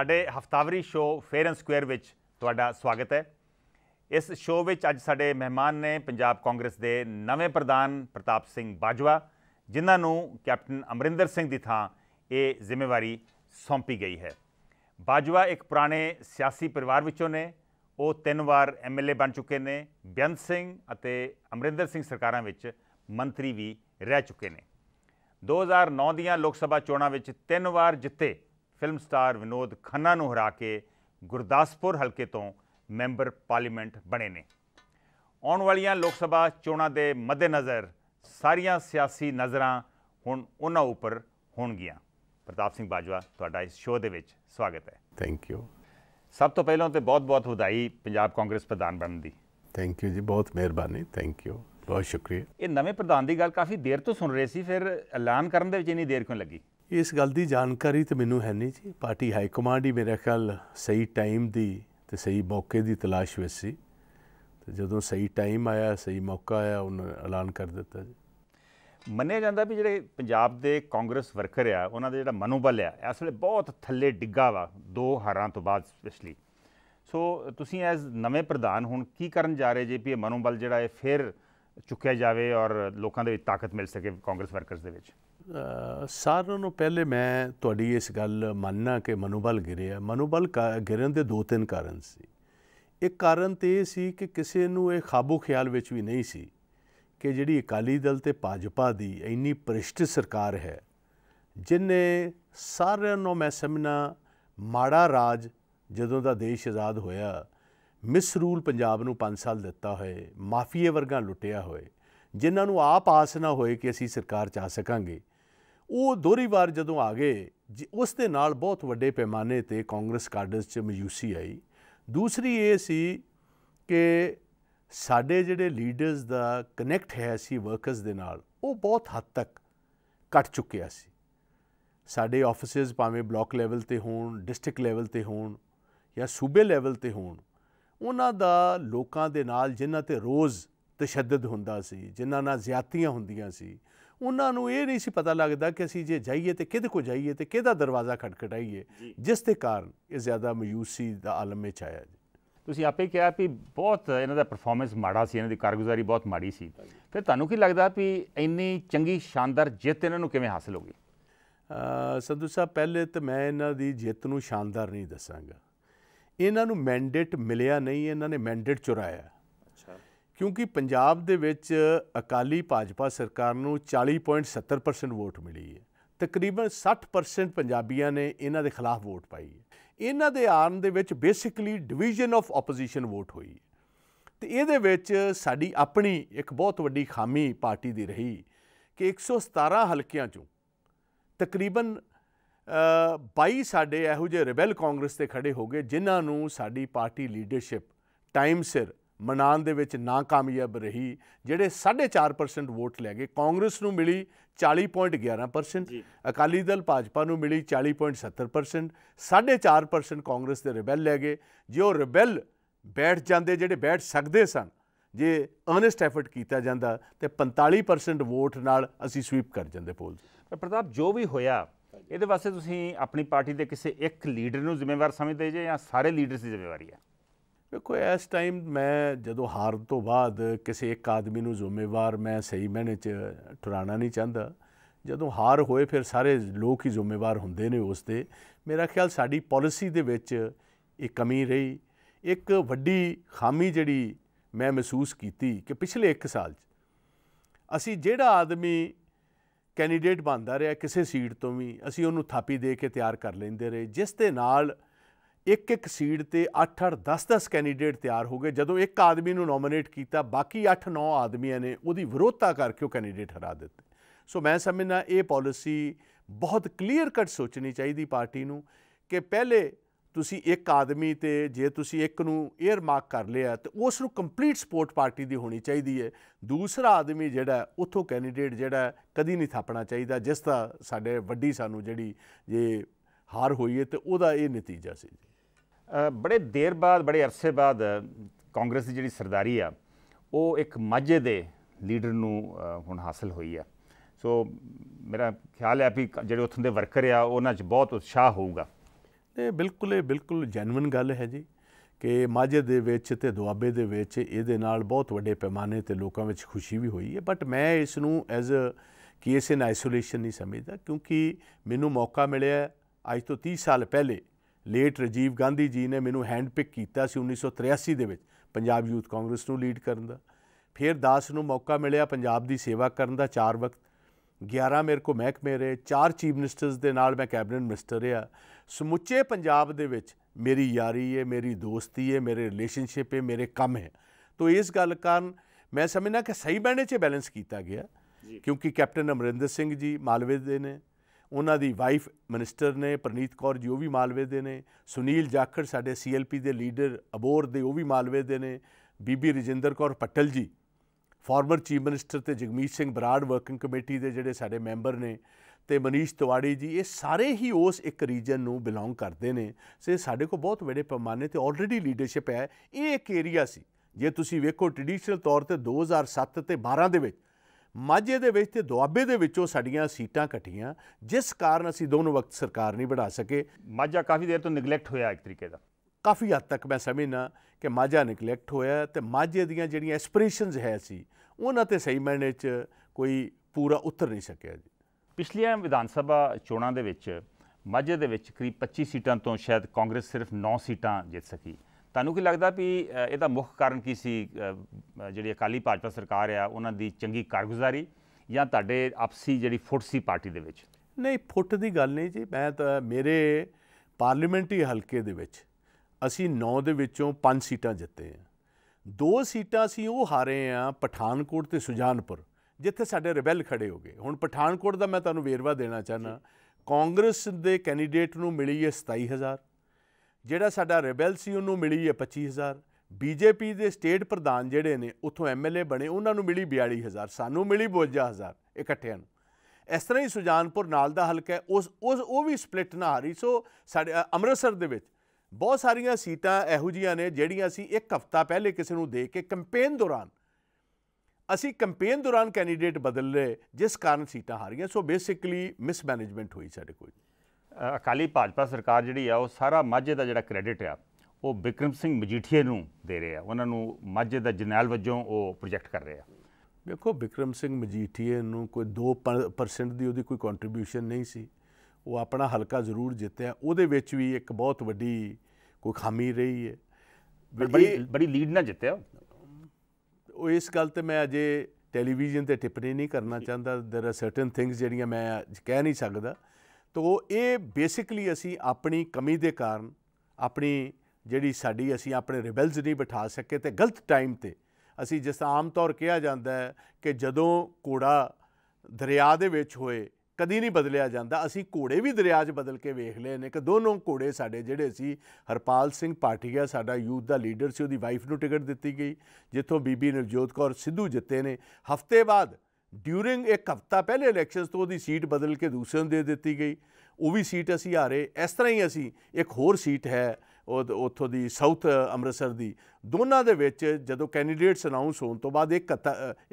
ਸਾਡੇ ਹਫਤਾਵਰੀ show fair and square ਵਿੱਚ ਤੁਹਾਡਾ ਸਵਾਗਤ ਹੈ। ਇਸ ਸ਼ੋਅ ਵਿੱਚ ਅੱਜ ਸਾਡੇ ਮਹਿਮਾਨ ਨੇ ਪੰਜਾਬ ਕਾਂਗਰਸ ਦੇ ਨਵੇਂ ਪ੍ਰਧਾਨ ਪ੍ਰਤਾਪ ਸਿੰਘ ਬਾਜਵਾ, ਜਿਨ੍ਹਾਂ ਨੂੰ ਕੈਪਟਨ ਅਮਰਿੰਦਰ ਸਿੰਘ ਦੀ ਥਾਂ ਇਹ ਜ਼ਿੰਮੇਵਾਰੀ ਸੌਂਪੀ ਗਈ ਹੈ। ਬਾਜਵਾ ਇੱਕ ਪੁਰਾਣੇ ਸਿਆਸੀ ਪਰਿਵਾਰ ਵਿੱਚੋਂ ਨੇ, ਉਹ ਤਿੰਨ ਵਾਰ ਐਮਐਲਏ ਬਣ ਚੁੱਕੇ ਨੇ, ਬੇਅੰਤ ਸਿੰਘ ਅਤੇ ਅਮਰਿੰਦਰ ਸਿੰਘ ਸਰਕਾਰਾਂ ਵਿੱਚ ਮੰਤਰੀ ਵੀ ਰਹਿ ਚੁੱਕੇ ਨੇ। 2009 ਦੀਆਂ ਲੋਕ ਸਭਾ ਚੋਣਾਂ ਵਿੱਚ ਤਿੰਨ ਵਾਰ ਜਿੱਤੇ ਫਿਲਮ ਸਟਾਰ ਵਿਨੋਦ ਖੰਨਾ ਨੂੰ ਹਰਾ ਕੇ ਗੁਰਦਾਸਪੁਰ ਹਲਕੇ ਤੋਂ ਮੈਂਬਰ ਪਾਰਲੀਮੈਂਟ ਬਣੇ ਨੇ। ਆਉਣ ਵਾਲੀਆਂ ਲੋਕ ਸਭਾ ਚੋਣਾਂ ਦੇ ਮੱਦੇਨਜ਼ਰ ਸਾਰੀਆਂ ਸਿਆਸੀ ਨਜ਼ਰਾਂ ਹੁਣ ਉਹਨਾਂ ਉੱਪਰ ਹੋਣਗੀਆਂ। ਪ੍ਰਤਾਪ ਸਿੰਘ ਬਾਜਵਾ ਤੁਹਾਡਾ ਇਸ ਸ਼ੋਅ ਦੇ ਵਿੱਚ ਸਵਾਗਤ ਹੈ। ਥੈਂਕ ਯੂ ਸਭ ਤੋਂ ਪਹਿਲਾਂ ਤੇ ਬਹੁਤ-ਬਹੁਤ ਵਧਾਈ ਪੰਜਾਬ ਕਾਂਗਰਸ ਪ੍ਰਧਾਨ ਬਣਨ ਦੀ। ਥੈਂਕ ਯੂ ਜੀ ਬਹੁਤ ਮਿਹਰਬਾਨੀ ਥੈਂਕ ਯੂ ਬਹੁਤ ਸ਼ੁਕਰੀਆ। ਇਹ ਨਵੇਂ ਪ੍ਰਧਾਨ ਦੀ ਗੱਲ ਕਾਫੀ ਦੇਰ ਤੋਂ ਸੁਣ ਰਹੇ ਸੀ ਫਿਰ ਐਲਾਨ ਕਰਨ ਦੇ ਵਿੱਚ ਇੰਨੀ ਦੇਰ ਕਿਉਂ ਲੱਗੀ? ਇਸ ਗੱਲ ਦੀ ਜਾਣਕਾਰੀ ਤੇ ਮੈਨੂੰ ਹੈ ਨਹੀਂ ਜੀ। ਪਾਰਟੀ ਹਾਈ ਕਮਾਂਡ ਹੀ ਮੇਰੇ ਖਿਆਲ ਸਹੀ ਟਾਈਮ ਦੀ ਤੇ ਸਹੀ ਮੌਕੇ ਦੀ ਤਲਾਸ਼ ਵਿੱਚ ਸੀ। ਤੇ ਜਦੋਂ ਸਹੀ ਟਾਈਮ ਆਇਆ, ਸਹੀ ਮੌਕਾ ਆਇਆ, ਉਹਨੇ ਐਲਾਨ ਕਰ ਦਿੱਤਾ ਜੀ। ਮੰਨਿਆ ਜਾਂਦਾ ਵੀ ਜਿਹੜੇ ਪੰਜਾਬ ਦੇ ਕਾਂਗਰਸ ਵਰਕਰ ਆ, ਉਹਨਾਂ ਦਾ ਜਿਹੜਾ ਮਨੋਬਲ ਆ, ਇਸ ਵੇਲੇ ਬਹੁਤ ਥੱਲੇ ਡਿੱਗਾ ਵਾ, ਦੋ ਹਾਰਾਂ ਤੋਂ ਬਾਅਦ ਸਪੈਸ਼ਲੀ ਸੋ ਤੁਸੀਂ ਐਜ਼ ਨਵੇਂ ਪ੍ਰਧਾਨ ਹੁਣ ਕੀ ਕਰਨ ਜਾ ਰਹੇ ਜੇ ਵੀ ਇਹ ਮਨੋਬਲ ਜਿਹੜਾ ਹੈ ਫਿਰ ਚੁੱਕਿਆ ਜਾਵੇ ਔਰ ਲੋਕਾਂ ਦੇ ਵਿੱਚ ਤਾਕਤ ਮਿਲ ਸਕੇ ਕਾਂਗਰਸ ਵਰਕਰਸ ਦੇ ਵਿੱਚ? ਸਾਰਿਆਂ ਨੂੰ ਪਹਿਲੇ ਮੈਂ ਤੁਹਾਡੀ ਇਸ ਗੱਲ ਮੰਨਣਾ ਕਿ ਮਨੋਬਲ ਗਿਰਿਆ। ਮਨੋਬਲ ਕਾ- ਗਿਰਨ ਦੇ ਦੋ ਤਿੰਨ ਕਾਰਨ ਸੀ। ਇੱਕ ਕਾਰਨ ਤੇ ਇਹ ਸੀ ਕਿ ਕਿਸੇ ਨੂੰ ਇਹ ਖਾਬੋ ਖਿਆਲ ਵਿੱਚ ਵੀ ਨਹੀਂ ਸੀ ਕਿ ਜਿਹੜੀ ਅਕਾਲੀ ਦਲ ਤੇ ਭਾਜਪਾ ਦੀ ਇੰਨੀ ਭ੍ਰਿਸ਼ਟ ਸਰਕਾਰ ਹੈ, ਜਿਨੇ ਸਾਰਿਆਂ ਨੂੰ ਮੈਂ ਸਮਝਣਾ ਮਾੜਾ ਰਾਜ ਜਦੋਂ ਦਾ ਦੇਸ਼ ਆਜ਼ਾਦ ਹੋਇਆ, ਮਿਸ ਰੂਲ ਪੰਜਾਬ ਨੂੰ 5 ਸਾਲ ਦਿੱਤਾ ਹੋਏ, ਮਾਫੀਏ ਵਰਗਾ ਲੁੱਟਿਆ ਹੋਏ, ਜਿਨ੍ਹਾਂ ਨੂੰ ਆਪ ਆਸ ਨਾ ਹੋਏ ਕਿ ਅਸੀਂ ਸਰਕਾਰ ਚ ਆ ਸਕਾਂਗੇ। ਉਹ ਦੋਹਰੀ ਵਾਰ ਜਦੋਂ ਆ ਗਏ, ਜ- ਉਸ ਦੇ ਨਾਲ ਬਹੁਤ ਵੱਡੇ ਪੈਮਾਨੇ ਤੇ ਕਾਂਗਰਸ ਕਾਡਰਸ 'ਚ ਮਯੂਸੀ ਆਈ। ਦੂਸਰੀ ਇਹ ਸੀ ਕਿ ਸਾਡੇ ਜਿਹੜੇ ਲੀਡਰਸ ਦਾ ਕਨੈਕਟ ਹੈ ਸੀ ਵਰਕਰਸ ਦੇ ਨਾਲ, ਉਹ ਬਹੁਤ ਹੱਦ ਤੱਕ ਘਟ ਚੁੱਕਿਆ ਸੀ। ਸਾਡੇ ਆਫਿਸਿਸ ਭਾਵੇਂ ਬਲਾਕ ਲੈਵਲ ਤੇ ਹੋਣ, ਡਿਸਟ੍ਰਿਕਟ ਲੈਵਲ ਤੇ ਹੋਣ ਜਾਂ ਸੂਬੇ ਲੈਵਲ ਤੇ ਹੋਣ, ਉਹਨਾਂ ਦਾ ਲੋਕਾਂ ਦੇ ਨਾਲ ਜਿਨ੍ਹਾਂ ਤੇ ਰੋਜ਼ ਤਸ਼ੱਦਦ ਹੁੰਦਾ ਸੀ, ਜਿਨ੍ਹਾਂ ਨਾਲ ਜ਼ਿਆਤੀਆਂ ਹੁੰਦੀਆਂ ਸੀ ਉਹਨਾਂ ਨੂੰ ਇਹ ਨਹੀਂ ਸੀ ਪਤਾ ਲੱਗਦਾ ਕਿ ਅਸੀਂ ਜੇ ਜਾਈਏ ਤੇ ਕਿਹਦੇ ਕੋ ਜਾਈਏ ਤੇ ਕਿਹਦਾ ਦਰਵਾਜ਼ਾ ਖਟਖਟਾਈਏ ਜਿਸ ਦੇ ਕਾਰਨ ਇਹ ਜ਼ਿਆਦਾ ਮਯੂਸੀ ਦਾ ਆਲਮ ਵਿੱਚ ਆਇਆ ਜੀ। ਤੁਸੀਂ ਆਪੇ ਕਿਹਾ ਵੀ ਬਹੁਤ ਇਹਨਾਂ ਦਾ ਪਰਫਾਰਮੈਂਸ ਮਾੜਾ ਸੀ ਇਹਨਾਂ ਦੀ ਕਾਰਗੁਜ਼ਾਰੀ ਬਹੁਤ ਮਾੜੀ ਸੀ। ਫਿਰ ਤੁਹਾਨੂੰ ਕੀ ਲੱਗਦਾ ਵੀ ਇੰਨੀ ਚੰਗੀ ਸ਼ਾਨਦਾਰ ਜਿੱਤ ਇਹਨਾਂ ਨੂੰ ਕਿਵੇਂ ਹਾਸਲ ਹੋ ਗਈ? ਸੰਧੂ ਸਾਹਿਬ ਪਹਿਲੇ ਤਾਂ ਮੈਂ ਇਹਨਾਂ ਦੀ ਜਿੱਤ ਨੂੰ ਸ਼ਾਨਦਾਰ ਨਹੀਂ ਦੱਸਾਂਗਾ। ਇਹਨਾਂ ਨੂੰ ਮੈਂਡੇਟ ਮਿਲਿਆ ਨਹੀਂ ਇਹਨਾਂ ਨੇ ਮੈਂਡੇਟ ਚੁਰਾਇਆ। ਕਿਉਂਕਿ ਪੰਜਾਬ ਦੇ ਵਿੱਚ ਅਕਾਲੀ ਭਾਜਪਾ ਸਰਕਾਰ ਨੂੰ 40.70% ਵੋਟ ਮਿਲੀ ਹੈ। ਤਕਰੀਬਨ 60% ਪੰਜਾਬੀਆਂ ਨੇ ਇਹਨਾਂ ਦੇ ਖਿਲਾਫ ਵੋਟ ਪਾਈ ਹੈ। ਇਹਨਾਂ ਦੇ ਆਰਨ ਦੇ ਵਿੱਚ basically division of opposition vote ਹੋਈ ਹੈ। ਤੇ ਇਹਦੇ ਵਿੱਚ ਸਾਡੀ ਆਪਣੀ ਇੱਕ ਬਹੁਤ ਵੱਡੀ ਖਾਮੀ ਪਾਰਟੀ ਦੀ ਰਹੀ ਕਿ 117 ਹਲਕਿਆਂ ਚੋਂ ਤਕਰੀਬਨ ਅ, 22 ਸਾਡੇ ਇਹੋ ਜਿਹੇ ਰਿਬੈਲ ਕਾਂਗਰਸ ਤੇ ਖੜੇ ਹੋ ਗਏ ਜਿਨ੍ਹਾਂ ਨੂੰ ਸਾਡੀ ਪਾਰਟੀ ਲੀਡਰਸ਼ਿਪ ਟਾਈਮ ਸਿਰ ਮਨਾਉਣ ਦੇ ਵਿੱਚ ਨਾਕਾਮਯਾਬ ਰਹੀ ਜਿਹੜੇ 4.5% ਵੋਟ ਲੈ ਗਏ। ਕਾਂਗਰਸ ਨੂੰ ਮਿਲੀ 40.11% ਅਕਾਲੀ ਦਲ ਭਾਜਪਾ ਨੂੰ ਮਿਲੀ 40.70% 4.5% ਕਾਂਗਰਸ ਦੇ ਰਿਬੈਲ ਲੈ ਗਏ। ਜੇ ਉਹ ਰਿਬੈਲ ਬੈਠ ਜਾਂਦੇ ਜਿਹੜੇ ਬੈਠ ਸਕਦੇ ਸਨ ਜੇ ਅਰਨੈਸਟ ਐਫਰਟ ਕੀਤਾ ਜਾਂਦਾ ਤੇ 45% ਵੋਟ ਨਾਲ ਅਸੀਂ ਸਵੀਪ ਕਰ ਜਾਂਦੇ ਪੋਲ ਪਰ ਪ੍ਰਤਾਪ ਜੋ ਵੀ ਹੋਇਆ ਇਹਦੇ ਵਾਸਤੇ ਤੁਸੀਂ ਆਪਣੀ ਪਾਰਟੀ ਦੇ ਕਿਸੇ ਇੱਕ ਲੀਡਰ ਨੂੰ ਜ਼ਿੰਮੇਵਾਰ ਸਮਝਦੇ ਜੇ ਜਾਂ ਸਾਰੇ ਲੀਡਰਸ ਦੀ ਜ਼ਿੰਮੇਵਾਰੀ ਹੈ? ਵੇਖੋ ਇਸ ਟਾਈਮ ਮੈਂ ਜਦੋਂ ਹਾਰ ਤੋਂ ਬਾਅਦ ਕਿਸੇ ਇੱਕ ਆਦਮੀ ਨੂੰ ਜ਼ਿੰਮੇਵਾਰ ਮੈਂ ਸਹੀ ਮਾਇਨੇ 'ਚ ਠਹਿਰਾਉਣਾ ਨਹੀਂ ਚਾਹੁੰਦਾ। ਜਦੋਂ ਹਾਰ ਹੋਏ, ਫਿਰ ਸਾਰੇ ਲੋਕ ਹੀ ਜ਼ਿੰਮੇਵਾਰ ਹੁੰਦੇ ਨੇ ਉਸ ਤੇ। ਮੇਰਾ ਖਿਆਲ ਸਾਡੀ ਪਾਲਿਸੀ ਦੇ ਵਿੱਚ ਇਹ ਕਮੀ ਰਹੀ। ਇੱਕ ਵੱਡੀ ਖਾਮੀ ਜਿਹੜੀ ਮੈਂ ਮਹਿਸੂਸ ਕੀਤੀ ਕਿ ਪਿਛਲੇ 1 ਸਾਲ 'ਚ ਅਸੀਂ ਜਿਹੜਾ ਆਦਮੀ ਕੈਂਡੀਡੇਟ ਬਣਦਾ ਰਿਹਾ ਕਿਸੇ ਸੀਟ ਤੋਂ ਵੀ, ਅਸੀਂ ਉਹਨੂੰ ਥਾਪੀ ਦੇ ਕੇ ਤਿਆਰ ਕਰ ਲੈਂਦੇ ਰਹੇ। ਜਿਸ ਦੇ ਨਾਲ ਇੱਕ ਇੱਕ ਸੀਟ ਤੇ 8-8 10-10 ਕੈਂਡੀਡੇਟ ਤਿਆਰ ਹੋ ਗਏ। ਜਦੋਂ ਇੱਕ ਆਦਮੀ ਨੂੰ ਨੋਮੀਨੇਟ ਕੀਤਾ ਬਾਕੀ 8-9 ਆਦਮੀਆਂ ਨੇ ਉਹਦੀ ਵਿਰੋਧਤਾ ਕਰਕੇ ਉਹ ਕੈਂਡੀਡੇਟ ਹਰਾ ਦਿੱਤੇ। ਸੋ ਮੈਂ ਸਮਝਣਾ ਇਹ ਪਾਲਿਸੀ ਬਹੁਤ ਕਲੀਅਰ ਕੱਟ ਸੋਚਣੀ ਚਾਹੀਦੀ ਪਾਰਟੀ ਨੂੰ ਕਿ ਪਹਿਲੇ ਤੁਸੀਂ ਇੱਕ ਆਦਮੀ ਤੇ ਜੇ ਤੁਸੀਂ ਇੱਕ ਨੂੰ 에ਅਰ ਮਾਰਕ ਕਰ ਲਿਆ ਤੇ ਉਸ ਨੂੰ ਕੰਪਲੀਟ ਸਪੋਰਟ ਪਾਰਟੀ ਦੀ ਹੋਣੀ ਚਾਹੀਦੀ ਹੈ। ਦੂਸਰਾ ਆਦਮੀ ਜਿਹੜਾ ਉਥੋਂ ਕੈਂਡੀਡੇਟ ਜਿਹੜਾ ਕਦੀ ਨਹੀਂ ਥਾਪਣਾ ਚਾਹੀਦਾ ਜਿਸ ਦਾ ਸਾਡੇ ਵੱਡੀ ਸਾਨੂੰ ਜਿਹੜੀ ਜੇ ਹਾਰ ਹੋਈ ਹੈ ਤੇ ਉਹਦਾ ਇਹ ਨਤੀਜਾ ਸੀ ਅ, ਬੜੇ ਦੇਰ ਬਾਅਦ, ਬੜੇ ਅਰਸੇ ਬਾਅਦ ਕਾਂਗਰਸ ਦੀ ਜਿਹੜੀ ਸਰਦਾਰੀ ਆ, ਉਹ ਇੱਕ ਮਾਝੇ ਦੇ ਲੀਡਰ ਨੂੰ ਹੁਣ ਹਾਸਲ ਹੋਈ ਆ। ਸੋ ਮੇਰਾ ਖਿਆਲ ਹੈ ਵੀ ਜਿਹੜੇ ਉੱਥੋਂ ਦੇ ਵਰਕਰ ਆ, ਉਹਨਾਂ 'ਚ ਬਹੁਤ ਉਤਸ਼ਾਹ ਹੋਊਗਾ। ਇਹ ਬਿਲਕੁਲ ਇਹ ਬਿਲਕੁਲ ਜੈਨੂਇਨ ਗੱਲ ਹੈ ਜੀ ਕਿ ਮਾਝੇ ਦੇ ਵਿੱਚ ਤੇ ਦੁਆਬੇ ਦੇ ਵਿੱਚ ਇਹਦੇ ਨਾਲ ਬਹੁਤ ਵੱਡੇ ਪੈਮਾਨੇ ਤੇ ਲੋਕਾਂ ਵਿੱਚ ਖੁਸ਼ੀ ਵੀ ਹੋਈ ਹੈ। ਬਟ ਮੈਂ ਇਸ ਨੂੰ as a case in isolation ਨਹੀਂ ਸਮਝਦਾ ਕਿਉਂਕਿ ਮੈਨੂੰ ਮੌਕਾ ਮਿਲਿਆ ਅੱਜ ਤੋਂ 30 ਸਾਲ ਪਹਿਲੇ ਲੇਟ ਰਜੀਵ ਗਾਂਧੀ ਜੀ ਨੇ ਮੈਨੂੰ ਹੈਂਡ ਪਿਕ ਕੀਤਾ ਸੀ 1983 ਦੇ ਵਿੱਚ ਪੰਜਾਬ ਯੂਥ ਕਾਂਗਰਸ ਨੂੰ ਲੀਡ ਕਰਨ ਦਾ। ਫਿਰ ਦਾਸ ਨੂੰ ਮੌਕਾ ਮਿਲਿਆ ਪੰਜਾਬ ਦੀ ਸੇਵਾ ਕਰਨ ਦਾ ਚਾਰ ਵਕਤ। 11 ਮੇਰੇ ਕੋ ਮਹਿਕਮੇ ਰਹੇ ਚਾਰ ਚੀਫ ਮਿਨਿਸਟਰਸ ਦੇ ਨਾਲ ਮੈਂ ਕੈਬਨਿਟ ਮਿਨਿਸਟਰ ਰਿਹਾ। ਸਮੁੱਚੇ ਪੰਜਾਬ ਦੇ ਵਿੱਚ ਮੇਰੀ ਯਾਰੀ ਹੈ ਮੇਰੀ ਦੋਸਤੀ ਹੈ ਮੇਰੇ ਰਿਲੇਸ਼ਨਸ਼ਿਪ ਹੈ ਮੇਰੇ ਕੰਮ ਹੈ। ਤੋ ਇਸ ਗੱਲ ਕਾਰਨ ਮੈਂ ਸਮਝਣਾ ਕਿ ਸਹੀ ਬੈਣੇ 'ਚ ਬੈਲੈਂਸ ਕੀਤਾ ਗਿਆ। ਕਿਉਂਕਿ ਕੈਪਟਨ ਅਮਰਿੰਦਰ ਸਿੰਘ ਜੀ ਮਾਲਵੇ ਦੇ ਨੇ ਉਹਨਾਂ ਦੀ ਵਾਈਫ ਮਿਨਿਸਟਰ ਨੇ, ਪ੍ਰਨੀਤ ਕੌਰ ਜੀ ਉਹ ਵੀ ਮਾਲਵੇ ਦੇ ਨੇ, ਸੁਨੀਲ ਜਾਖੜ ਸਾਡੇ ਸੀਐਲਪੀ ਦੇ ਲੀਡਰ, ਅਬੋਰ ਦੇ ਉਹ ਵੀ ਮਾਲਵੇ ਦੇ ਨੇ, ਬੀਬੀ ਰਜਿੰਦਰ ਕੌਰ ਪੱਟਲ ਜੀ ਫਾਰਮਰ ਚੀਫ ਮਿਨਿਸਟਰ ਤੇ ਜਗਮੀਤ ਸਿੰਘ ਬਰਾੜ ਵਰਕਿੰਗ ਕਮੇਟੀ ਦੇ ਜਿਹੜੇ ਸਾਡੇ ਮੈਂਬਰ ਨੇ ਤੇ ਮਨੀਸ਼ ਤਿਵਾੜੀ ਜੀ, ਇਹ ਸਾਰੇ ਹੀ ਉਸ ਇੱਕ ਰੀਜਨ ਨੂੰ ਬਿਲੋਂਗ ਕਰਦੇ ਨੇ ਸੇ ਸਾਡੇ ਕੋਲ ਬਹੁਤ ਵੱਡੇ ਪੈਮਾਨੇ ਤੇ ਆਲਰੇਡੀ ਲੀਡਰਸ਼ਿਪ ਹੈ। ਇਹ ਇੱਕ ਏਰੀਆ ਸੀ, ਜੇ ਤੁਸੀਂ ਵੇਖੋ ਟ੍ਰੈਡੀਸ਼ਨਲ ਤੌਰ ਤੇ 2007 ਤੇ 12 ਦੇ ਵਿੱਚ ਮਾਝੇ ਦੇ ਵਿੱਚ ਤੇ ਦੁਆਬੇ ਦੇ ਵਿੱਚੋਂ ਸਾਡੀਆਂ ਸੀਟਾਂ ਘਟੀਆਂ ਜਿਸ ਕਾਰਨ ਅਸੀਂ ਦੋਨੋਂ ਵਕਤ ਸਰਕਾਰ ਨਹੀਂ ਬਣਾ ਸਕੇ। ਮਾਝਾ ਕਾਫੀ ਦੇਰ ਤੋਂ ਨੈਗਲੈਕਟ ਹੋਇਆ ਇੱਕ ਤਰੀਕੇ ਦਾ। ਕਾਫੀ ਹੱਦ ਤੱਕ ਮੈਂ ਸਮਝਣਾ ਕਿ ਮਾਝਾ ਨੈਗਲੈਕਟ ਹੋਇਆ ਤੇ ਮਾਝੇ ਦੀਆਂ ਜਿਹੜੀਆਂ ਐਸਪੀਰੇਸ਼ਨਸ ਹੈ ਸੀ ਉਹਨਾਂ ਤੇ ਸਹੀ ਮਾਇਨੇ 'ਚ ਕੋਈ ਪੂਰਾ ਉਤਰ ਨਹੀਂ ਸਕਿਆ ਜੀ। ਪਿਛਲੀਆਂ ਵਿਧਾਨ ਸਭਾ ਚੋਣਾਂ ਦੇ ਵਿੱਚ ਮਾਝੇ ਦੇ ਵਿੱਚ ਕਰੀਬ 25 ਸੀਟਾਂ ਤੋਂ ਸ਼ਾਇਦ ਕਾਂਗਰਸ ਸਿਰਫ 9 ਸੀਟਾਂ ਜਿੱਤ ਸਕੀ। ਤੁਹਾਨੂੰ ਕੀ ਲੱਗਦਾ ਵੀ ਇਹਦਾ ਮੁੱਖ ਕਾਰਨ ਕੀ ਸੀ? ਜਿਹੜੀ ਅਕਾਲੀ ਭਾਜਪਾ ਸਰਕਾਰ ਆ ਉਹਨਾਂ ਦੀ ਚੰਗੀ ਕਾਰਗੁਜ਼ਾਰੀ ਜਾਂ ਤੁਹਾਡੇ ਆਪਸੀ ਜਿਹੜੀ ਫੁੱਟ ਸੀ ਪਾਰਟੀ ਦੇ ਵਿੱਚ? ਨਹੀਂ ਫੁੱਟ ਦੀ ਗੱਲ ਨਹੀਂ ਜੀ। ਮੈਂ ਤਾਂ ਮੇਰੇ ਪਾਰਲੀਮੈਂਟਰੀ ਹਲਕੇ ਦੇ ਵਿੱਚ ਅਸੀਂ 9 ਦੇ ਵਿੱਚੋਂ 5 ਸੀਟਾਂ ਜਿੱਤੇ ਆ। ਦੋ ਸੀਟਾਂ ਅਸੀਂ ਉਹ ਹਾਰੇ ਆ ਪਠਾਨਕੋਟ ਤੇ ਸੁਜਾਨਪੁਰ ਜਿੱਥੇ ਸਾਡੇ ਰਿਬੈਲ ਖੜੇ ਹੋ ਗਏ। ਹੁਣ ਪਠਾਨਕੋਟ ਦਾ ਮੈਂ ਤੁਹਾਨੂੰ ਵੇਰਵਾ ਦੇਣਾ ਚਾਹਨਾ ਕਾਂਗਰਸ ਦੇ ਕੈਂਡੀਡੇਟ ਨੂੰ ਮਿਲੀ ਹੈ 27000 ਜਿਹੜਾ ਸਾਡਾ ਰਿਬੈਲ ਸੀ, ਉਹਨੂੰ ਮਿਲੀ ਹੈ 25000 ਬੀਜੇਪੀ ਦੇ ਸਟੇਟ ਪ੍ਰਧਾਨ ਜਿਹੜੇ ਨੇ, ਉੱਥੋਂ ਐਮਐਲਏ ਬਣੇ, ਉਹਨਾਂ ਨੂੰ ਮਿਲੀ 42000 ਸਾਨੂੰ ਮਿਲੀ 52000 ਇਕੱਠਿਆਂ ਨੂੰ। ਇਸ ਤਰ੍ਹਾਂ ਹੀ ਸੁਜਾਨਪੁਰ ਨਾਲ ਦਾ ਹਲਕਾ ਹੈ। ਉਸ ਉਸ, ਉਹ ਵੀ ਸਪਲਿਟ ਨਾ ਹਾਰੀ। ਸੋ ਸਾਡੇ ਅੰਮ੍ਰਿਤਸਰ ਦੇ ਵਿੱਚ ਬਹੁਤ ਸਾਰੀਆਂ ਸੀਟਾਂ ਇਹੋ ਜੀਆਂ ਨੇ, ਜਿਹੜੀਆਂ ਅਸੀਂ ਇੱਕ ਹਫ਼ਤਾ ਪਹਿਲੇ ਕਿਸੇ ਨੂੰ ਦੇ ਕੇ ਕੈਂਪੇਨ ਦੌਰਾਨ, ਅਸੀਂ ਕੈਂਪੇਨ ਦੌਰਾਨ ਕੈਂਡੀਡੇਟ ਬਦਲ ਲਏ, ਜਿਸ ਕਾਰਨ ਸੀਟਾਂ ਹਾਰੀਆਂ। ਸੋ ਬੇਸਿਕਲੀ ਮਿਸਮੈਨੇਜਮੈਂਟ ਹੋਈ ਸਾਡੇ ਕੋਲ। ਅਕਾਲੀ ਭਾਜਪਾ ਸਰਕਾਰ ਜਿਹੜੀ ਆ ਉਹ ਸਾਰਾ ਮਾਝੇ ਦਾ ਜਿਹੜਾ ਕ੍ਰੈਡਿਟ ਆ ਉਹ ਬਿਕਰਮ ਸਿੰਘ ਮਜੀਠੀਏ ਨੂੰ ਦੇ ਰਹੇ ਆ ਉਹਨਾਂ ਨੂੰ ਮਾਝੇ ਦਾ ਜਰਨੈਲ ਵਜੋਂ ਉਹ ਪ੍ਰੋਜੈਕਟ ਕਰ ਰਹੇ ਆ ਵੇਖੋ ਵਿਕਰਮ ਸਿੰਘ ਮਜੀਠੀਏ ਨੂੰ ਕੋਈ 2% ਦੀ ਉਹਦੀ ਕੋਈ ਕੰਟਰੀਬਿਊਸ਼ਨ ਨਹੀਂ ਸੀ ਉਹ ਆਪਣਾ ਹਲਕਾ ਜ਼ਰੂਰ ਜਿੱਤਿਆ ਉਹਦੇ ਵਿੱਚ ਵੀ ਇੱਕ ਬਹੁਤ ਵੱਡੀ ਕੋਈ ਖਾਮੀ ਰਹੀ ਹੈ ਪਰ ਬੜੀ ਬੜੀ ਲੀਡ ਨਾਲ ਜਿੱਤਿਆ ਉਹ। ਉਹ ਇਸ ਗੱਲ ਤੇ ਮੈਂ ਅਜੇ ਟੈਲੀਵਿਜ਼ਨ ਤੇ ਟਿੱਪਣੀ ਨਹੀਂ ਕਰਨਾ ਚਾਹੁੰਦਾ देयर ਆਰ ਸਰਟਨ ਥਿੰਗਸ ਜਿਹੜੀਆਂ ਮੈਂ ਅੱਜ ਕਹਿ ਨਹੀਂ ਸਕਦਾ ਤੋ ਇਹ ਬੇਸਿਕਲੀ ਅਸੀਂ ਆਪਣੀ ਕਮੀ ਦੇ ਕਾਰਨ, ਆਪਣੀ ਜਿਹੜੀ ਸਾਡੀ, ਅਸੀਂ ਆਪਣੇ ਰਿਬੈਲਸ ਨਹੀਂ ਬਿਠਾ ਸਕੇ ਤੇ ਗਲਤ ਟਾਈਮ ਤੇ ਅਸੀਂ ਜਿਸ ਤਰ੍ਹਾਂ ਆਮ ਤੌਰ ਕਿਹਾ ਜਾਂਦਾ ਹੈ ਕਿ ਜਦੋਂ ਘੋੜਾ ਦਰਿਆ ਦੇ ਵਿੱਚ ਹੋਏ, ਕਦੀ ਨਹੀਂ ਬਦਲਿਆ ਜਾਂਦਾ। ਅਸੀਂ ਘੋੜੇ ਵੀ ਦਰਿਆ 'ਚ ਬਦਲ ਕੇ ਵੇਖ ਲਏ ਨੇ ਕਿ ਦੋਨੋਂ ਘੋੜੇ ਸਾਡੇ ਜਿਹੜੇ ਸੀ, ਹਰਪਾਲ ਸਿੰਘ ਪਾਠੀਆ ਸਾਡਾ ਯੂਥ ਦਾ ਲੀਡਰ ਸੀ, ਉਹਦੀ ਵਾਈਫ ਨੂੰ ਟਿਕਟ ਦਿੱਤੀ ਗਈ, ਜਿੱਥੋਂ ਬੀਬੀ ਨਵਜੋਤ ਕੌਰ ਸਿੱਧੂ ਜਿੱਤੇ ਨੇ। ਹਫ਼ਤੇ ਬਾਅਦ ਡਿਊਰਿੰਗ ਇੱਕ ਹਫਤਾ ਪਹਿਲੇ ਇਲੈਕਸ਼ਨਸ ਤੋਂ ਉਹਦੀ ਸੀਟ ਬਦਲ ਕੇ ਦੂਸਰੇ ਨੂੰ ਦੇ ਦਿੱਤੀ ਗਈ। ਉਹ ਵੀ ਸੀਟ ਅਸੀਂ ਹਾਰੇ। ਇਸ ਤਰ੍ਹਾਂ ਹੀ ਅਸੀਂ ਇੱਕ ਹੋਰ ਸੀਟ ਹੈ ਉਹ ਉੱਥੋਂ ਦੀ ਸਾਊਥ ਅੰਮ੍ਰਿਤਸਰ ਦੀ। ਦੋਨਾਂ ਦੇ ਵਿੱਚ ਜਦੋਂ ਕੈਂਡੀਡੇਟਸ ਅਨਾਉਂਸ ਹੋਣ ਤੋਂ ਬਾਅਦ ਇੱਕ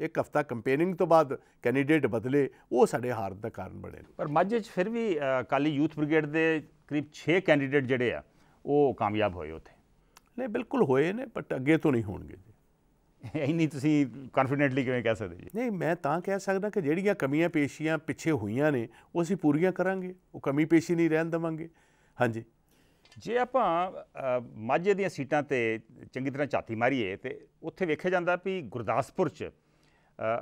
ਇੱਕ ਹਫਤਾ ਕੰਪੇਨਿੰਗ ਤੋਂ ਬਾਅਦ ਕੈਂਡੀਡੇਟ ਬਦਲੇ ਉਹ ਸਾਡੇ ਹਾਰ ਦਾ ਕਾਰਨ ਬਣੇ ਨੇ। ਪਰ ਮਾਝੇ 'ਚ ਫਿਰ ਵੀ ਅ, ਅਕਾਲੀ ਯੂਥ ਬ੍ਰਿਗੇਡ ਦੇ ਕਰੀਬ 6 ਕੈਂਡੀਡੇਟ ਜਿਹੜੇ ਆ ਉਹ ਕਾਮਯਾਬ ਹੋਏ ਉੱਥੇ। ਨਹੀਂ ਬਿਲਕੁਲ ਹੋਏ ਨੇ ਬਟ ਅੱਗੇ ਤੋਂ ਨਹੀਂ ਹੋਣਗੇ। ਇੰਨੀ ਤੁਸੀਂ ਕੌਨਫੀਡੈਂਟਲੀ ਕਿਵੇਂ ਕਹਿ ਸਕਦੇ ਜੀ? ਨਹੀਂ ਮੈਂ ਤਾਂ ਕਹਿ ਸਕਦਾ ਕਿ ਜਿਹੜੀਆਂ ਕਮੀਆਂ ਪੇਸ਼ੀਆਂ ਪਿੱਛੇ ਹੋਈਆਂ ਨੇ ਉਹ ਅਸੀਂ ਪੂਰੀਆਂ ਕਰਾਂਗੇ। ਉਹ ਕਮੀ ਪੇਸ਼ੀ ਨਹੀਂ ਰਹਿਣ ਦੇਵਾਂਗੇ। ਹਾਂਜੀ। ਜੇ ਆਪਾਂ ਮਾਝੇ ਦੀਆਂ ਸੀਟਾਂ ਤੇ ਚੰਗੀ ਤਰ੍ਹਾਂ ਝਾਤੀ ਮਾਰੀਏ ਤੇ ਉੱਥੇ ਵੇਖਿਆ ਜਾਂਦਾ ਵੀ ਗੁਰਦਾਸਪੁਰ 'ਚ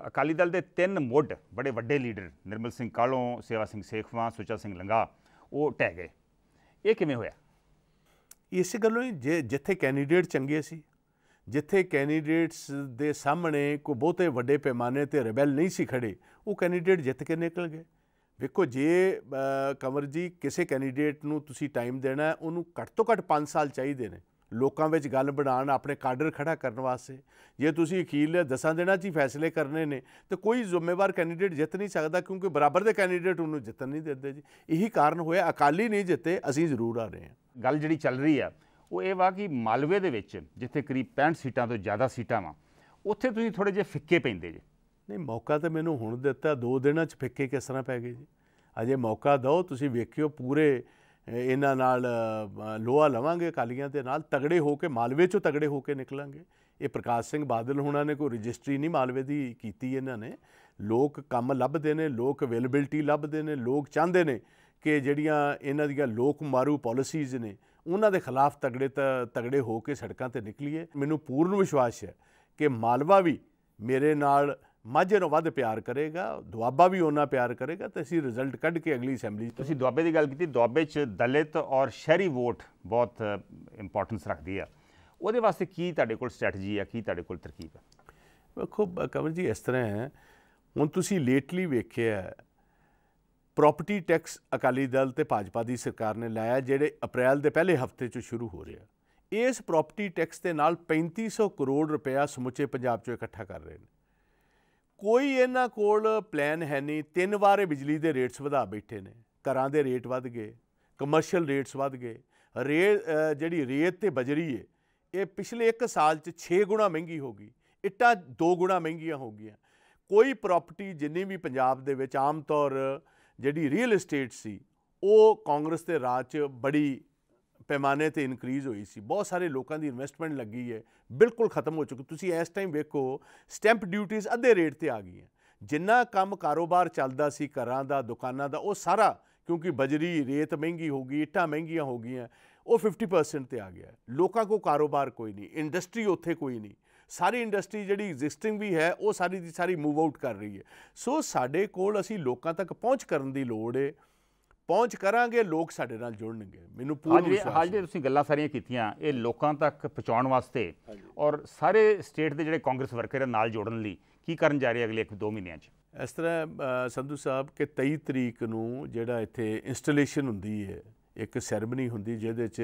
ਅਕਾਲੀ ਦਲ ਦੇ ਤਿੰਨ ਮੁੱਢ ਬੜੇ ਵੱਡੇ ਲੀਡਰ ਨਿਰਮਲ ਸਿੰਘ ਕਾਲੋਂ ਸੇਵਾ ਸਿੰਘ ਸੇਖਵਾਂ ਸੁੱਚਾ ਸਿੰਘ ਲੰਗਾ ਉਹ ਟਹਿ ਗਏ। ਇਹ ਕਿਵੇਂ ਹੋਇਆ? ਇਸੇ ਗੱਲੋਂ ਜੇ ਜਿੱਥੇ ਕੈਂਡੀਡੇਟ ਚੰਗੇ ਸੀ ਜਿੱਥੇ ਕੈਂਡੀਡੇਟਸ ਦੇ ਸਾਹਮਣੇ ਕੋਈ ਬਹੁਤੇ ਵੱਡੇ ਪੈਮਾਨੇ ਤੇ ਰਿਬੈਲ ਨਹੀਂ ਸੀ ਖੜੇ ਉਹ ਕੈਂਡੀਡੇਟ ਜਿੱਤ ਕੇ ਨਿਕਲ ਗਏ। ਵੇਖੋ ਜੇ ਅ, ਕੰਵਰ ਜੀ ਕਿਸੇ ਕੈਂਡੀਡੇਟ ਨੂੰ ਤੁਸੀਂ ਟਾਈਮ ਦੇਣਾ ਉਹਨੂੰ ਘੱਟ ਤੋਂ ਘੱਟ 5 ਸਾਲ ਚਾਹੀਦੇ ਨੇ। ਲੋਕਾਂ ਵਿੱਚ ਗੱਲ ਬਣਾਉਣ ਆਪਣੇ ਕਾਡਰ ਖੜਾ ਕਰਨ ਵਾਸਤੇ। ਜੇ ਤੁਸੀਂ ਅਖੀਰਲੇ ਦਸਾਂ ਦਿਨਾਂ 'ਚ ਹੀ ਫੈਸਲੇ ਕਰਨੇ ਨੇ ਤੇ ਕੋਈ ਜ਼ਿੰਮੇਵਾਰ ਕੈਂਡੀਡੇਟ ਜਿੱਤ ਨਹੀਂ ਸਕਦਾ ਕਿਉਂਕਿ ਬਰਾਬਰ ਦੇ ਕੈਂਡੀਡੇਟ ਉਹਨੂੰ ਜਿੱਤਣ ਨਹੀਂ ਦਿੰਦੇ ਜੀ। ਇਹੀ ਕਾਰਨ ਹੋਇਆ ਅਕਾਲੀ ਨਹੀਂ ਜਿੱਤੇ ਅਸੀਂ ਜ਼ਰੂਰ ਆ ਰਹੇ ਹਾਂ। ਗੱਲ ਜਿਹੜੀ ਚੱਲ ਰਹੀ ਆ ਉਹ ਇਹ ਵਾ ਕਿ ਮਾਲਵੇ ਦੇ ਵਿੱਚ, ਜਿੱਥੇ ਕਰੀਬ 65 ਸੀਟਾਂ ਤੋਂ ਜ਼ਿਆਦਾ ਸੀਟਾਂ ਵਾ, ਉੱਥੇ ਤੁਸੀਂ ਥੋੜੇ ਜਿਹੇ ਫਿੱਕੇ ਪੈਂਦੇ ਜੇ। ਨਹੀਂ, ਮੌਕਾ ਤਾਂ ਮੈਨੂੰ ਹੁਣ ਦਿੱਤਾ, ਦੋ ਦਿਨਾਂ ਚ ਫਿੱਕੇ ਕਿਸ ਤਰ੍ਹਾਂ ਪੈ ਗਏ ਜੀ। ਅਜੇ ਮੌਕਾ ਦਿਓ, ਤੁਸੀਂ ਵੇਖਿਓ ਪੂਰੇ ਇਹਨਾਂ ਨਾਲ ਲੋਹਾ ਲਵਾਂਗੇ ਅਕਾਲੀਆਂ ਦੇ ਨਾਲ, ਤਗੜੇ ਹੋ ਕੇ ਮਾਲਵੇ ਚੋਂ ਤਗੜੇ ਹੋ ਕੇ ਨਿਕਲਾਂਗੇ। ਇਹ ਪ੍ਰਕਾਸ਼ ਸਿੰਘ ਬਾਦਲ ਹੁਣਾਂ ਨੇ ਕੋਈ ਰਜਿਸਟਰੀ ਨਹੀਂ ਮਾਲਵੇ ਦੀ ਕੀਤੀ ਇਹਨਾਂ ਨੇ। ਲੋਕ ਕੰਮ ਲੱਭਦੇ ਨੇ, ਲੋਕ ਅਵੇਲੇਬਿਲਟੀ ਲੱਭਦੇ ਨੇ, ਲੋਕ ਚਾਹੁੰਦੇ ਨੇ ਕਿ ਜਿਹੜੀਆਂ ਇਹਨਾਂ ਦੀਆਂ ਲੋਕ ਮਾਰੂ ਪਾਲਿਸੀਜ਼ ਨੇ ਉਹਨਾਂ ਦੇ ਖਿਲਾਫ ਤਗੜੇ ਤਗੜੇ ਹੋ ਕੇ ਸੜਕਾਂ ਤੇ ਨਿਕਲੀਏ। ਮੈਨੂੰ ਪੂਰਨ ਵਿਸ਼ਵਾਸ ਹੈ ਕਿ ਮਾਲਵਾ ਵੀ ਮੇਰੇ ਨਾਲ ਮਾਝੇ ਨੂੰ ਵੱਧ ਪਿਆਰ ਕਰੇਗਾ ਦੁਆਬਾ ਵੀ ਉਹਨਾਂ ਪਿਆਰ ਕਰੇਗਾ ਤੇ ਅਸੀਂ ਰਿਜ਼ਲਟ ਕੱਢ ਕੇ ਅਗਲੀ ਅਸੈਂਬਲੀ ਤੁਸੀਂ ਦੁਆਬੇ ਦੀ ਗੱਲ ਕੀਤੀ ਦੁਆਬੇ 'ਚ ਦਲਿਤ ਔਰ ਸ਼ਹਿਰੀ ਵੋਟ ਬਹੁਤ ਇੰਪੋਰਟੈਂਸ ਰੱਖਦੀ ਆ। ਉਹਦੇ ਵਾਸਤੇ ਕੀ ਤੁਹਾਡੇ ਕੋਲ ਸਟ੍ਰੈਟਜੀ ਆ ਕੀ ਤੁਹਾਡੇ ਕੋਲ ਤਰਕੀਬ ਹੈ ਵੇਖੋ ਕਮਲ ਜੀ ਇਸ ਤਰ੍ਹਾਂ ਹੈ। ਹੁਣ ਤੁਸੀਂ ਲੇਟਲੀ ਵੇਖਿਆ ਪ੍ਰਾਪਰਟੀ ਟੈਕਸ ਅਕਾਲੀ ਦਲ ਤੇ ਭਾਜਪਾ ਦੀ ਸਰਕਾਰ ਨੇ ਲਾਇਆ, ਜਿਹੜੇ ਅਪ੍ਰੈਲ ਦੇ ਪਹਿਲੇ ਹਫ਼ਤੇ 'ਚ ਸ਼ੁਰੂ ਹੋ ਰਿਹਾ ਇਸ ਪ੍ਰਾਪਰਟੀ ਟੈਕਸ ਦੇ ਨਾਲ 3500 ਕਰੋੜ ਰੁਪਇਆ ਸਮੁੱਚੇ ਪੰਜਾਬ 'ਚੋਂ ਇਕੱਠਾ ਕਰ ਰਹੇ ਨੇ। ਕੋਈ ਇਹਨਾਂ ਕੋਲ ਪਲਾਨ ਹੈ ਨਹੀਂ। ਤਿੰਨ ਵਾਰੇ ਬਿਜਲੀ ਦੇ ਰੇਟਸ ਵਧਾ ਬੈਠੇ ਨੇ। ਘਰਾਂ ਦੇ ਰੇਟ ਵੱਧ ਗਏ ਕਮਰਸ਼ੀਅਲ ਰੇਟਸ ਵੱਧ ਗਏ। ਰੇ ਜਿਹੜੀ ਰੇਤ ਤੇ ਬਜਰੀ ਹੈ ਇਹ ਪਿਛਲੇ 1 ਸਾਲ 'ਚ 6 ਗੁਣਾ ਮਹਿੰਗੀ ਹੋ ਗਈ। ਇੱਟਾਂ 2 ਗੁਣਾ ਮਹਿੰਗੀਆਂ ਹੋ ਗਈਆਂ। ਕੋਈ ਪ੍ਰਾਪਰਟੀ ਜਿੰਨੀ ਵੀ ਪੰਜਾਬ ਦੇ ਵਿੱਚ ਆਮ ਤੌਰ ਜਿਹੜੀ ਰੀਅਲ ਏਸਟੇਟ ਸੀ, ਉਹ ਕਾਂਗਰਸ ਦੇ ਰਾਜ 'ਚ ਬੜੀ ਪੈਮਾਨੇ ਤੇ ਇਨਕਰੀਜ਼ ਹੋਈ ਸੀ। ਬਹੁਤ ਸਾਰੇ ਲੋਕਾਂ ਦੀ ਇਨਵੈਸਟਮੈਂਟ ਲੱਗੀ ਹੈ। ਬਿਲਕੁਲ ਖਤਮ ਹੋ ਚੁੱਕੀ। ਤੁਸੀਂ ਇਸ ਟਾਈਮ ਵੇਖੋ ਸਟੈਂਪ ਡਿਊਟੀਆਂ ਅੱਧੇ ਰੇਟ ਤੇ ਆ ਗਈਆਂ। ਜਿੰਨਾ ਕੰਮ ਕਾਰੋਬਾਰ ਚੱਲਦਾ ਸੀ, ਘਰਾਂ ਦਾ, ਦੁਕਾਨਾਂ ਦਾ, ਉਹ ਸਾਰਾ, ਕਿਉਂਕਿ ਬਜਰੀ, ਰੇਤ ਮਹਿੰਗੀ ਹੋ ਗਈ, ਇੱਟਾਂ ਮਹਿੰਗੀਆਂ ਹੋ ਗਈਆਂ, ਉਹ 50% ਤੇ ਆ ਗਿਆ। ਲੋਕਾਂ ਕੋ ਕਾਰੋਬਾਰ ਕੋਈ ਨਹੀਂ ਇੰਡਸਟਰੀ ਉੱਥੇ ਕੋਈ ਨਹੀਂ। ਸਾਰੀ ਇੰਡਸਟਰੀ ਜਿਹੜੀ ਐਗਜ਼ਿਸਟਿੰਗ ਵੀ ਹੈ ਉਹ ਸਾਰੀ ਦੀ ਸਾਰੀ ਮੂਵ ਆਊਟ ਕਰ ਰਹੀ ਹੈ। ਸੋ ਸਾਡੇ ਕੋਲ ਅਸੀਂ ਲੋਕਾਂ ਤੱਕ ਪਹੁੰਚ ਕਰਨ ਦੀ ਲੋੜ ਹੈ ਪਹੁੰਚ ਕਰਾਂਗੇ ਲੋਕ ਸਾਡੇ ਨਾਲ ਜੁੜਨਗੇ। ਮੈਨੂੰ ਪੂਰਾ ਵਿਸ਼ਵਾਸ ਹੈ। ਜਿਹੜੇ ਤੁਸੀਂ ਗੱਲਾਂ ਸਾਰੀਆਂ ਕੀਤੀਆਂ ਇਹ ਲੋਕਾਂ ਤੱਕ ਪਹੁੰਚਾਉਣ ਵਾਸਤੇ ਔਰ ਸਾਰੇ ਸਟੇਟ ਦੇ ਜਿਹੜੇ ਕਾਂਗਰਸ ਵਰਕਰ ਨਾਲ ਜੋੜਨ ਲਈ ਕੀ ਕਰਨ ਜਾ ਰਹੇ ਅਗਲੇ 1-2 ਮਹੀਨਿਆਂ 'ਚ? ਇਸ ਤਰ੍ਹਾਂ ਸੰਧੂ ਸਾਹਿਬ ਕਿ 23 ਤਰੀਕ ਨੂੰ ਜਿਹੜਾ ਇੱਥੇ ਇੰਸਟਾਲੇਸ਼ਨ ਹੁੰਦੀ ਹੈ ਇੱਕ ਸੈਰੇਮਨੀ ਹੁੰਦੀ ਜਿਹਦੇ 'ਚ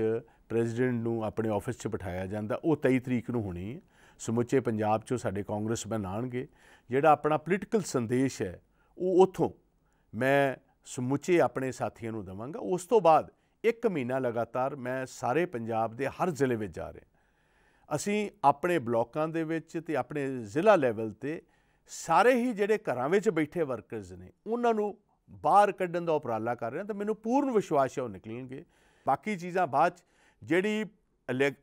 ਪ੍ਰੈਜ਼ੀਡੈਂਟ ਨੂੰ ਆਪਣੇ ਆਫਿਸ 'ਚ ਬਿਠਾਇਆ ਜਾਂਦਾ, ਉਹ 23 ਤਰੀਕ ਨੂੰ ਹੋਣੀ ਹੈ। ਸਮੁੱਚੇ ਪੰਜਾਬ 'ਚੋਂ ਸਾਡੇ ਕਾਂਗਰਸਮੈਨ ਆਣਗੇ ਜਿਹੜਾ ਆਪਣਾ ਪੋਲੀਟੀਕਲ ਸੰਦੇਸ਼ ਹੈ, ਉਹ ਉਥੋਂ ਮੈਂ ਸਮੁੱਚੇ ਆਪਣੇ ਸਾਥੀਆਂ ਨੂੰ ਦਵਾਂਗਾ। ਉਸ ਤੋਂ ਬਾਅਦ ਇੱਕ ਮਹੀਨਾ ਲਗਾਤਾਰ ਮੈਂ ਸਾਰੇ ਪੰਜਾਬ ਦੇ ਹਰ ਜ਼ਿਲ੍ਹੇ ਵਿੱਚ ਜਾ ਰਿਹਾ। ਅਸੀਂ ਆਪਣੇ ਬਲਾਕਾਂ ਦੇ ਵਿੱਚ ਤੇ ਆਪਣੇ ਜ਼ਿਲ੍ਹਾ ਲੈਵਲ ਤੇ ਸਾਰੇ ਹੀ ਜਿਹੜੇ ਘਰਾਂ ਵਿੱਚ ਬੈਠੇ ਵਰਕਰਸ ਨੇ, ਉਹਨਾਂ ਨੂੰ ਬਾਹਰ ਕੱਢਣ ਦਾ ਉਪਰਾਲਾ ਕਰ ਰਹੇ ਹਾਂ ਤਾਂ ਮੈਨੂੰ ਪੂਰਨ ਵਿਸ਼ਵਾਸ ਹੈ ਉਹ ਨਿਕਲਣਗੇ। ਬਾਕੀ ਚੀਜ਼ਾਂ ਬਾਅਦ ਜਿਹੜੀ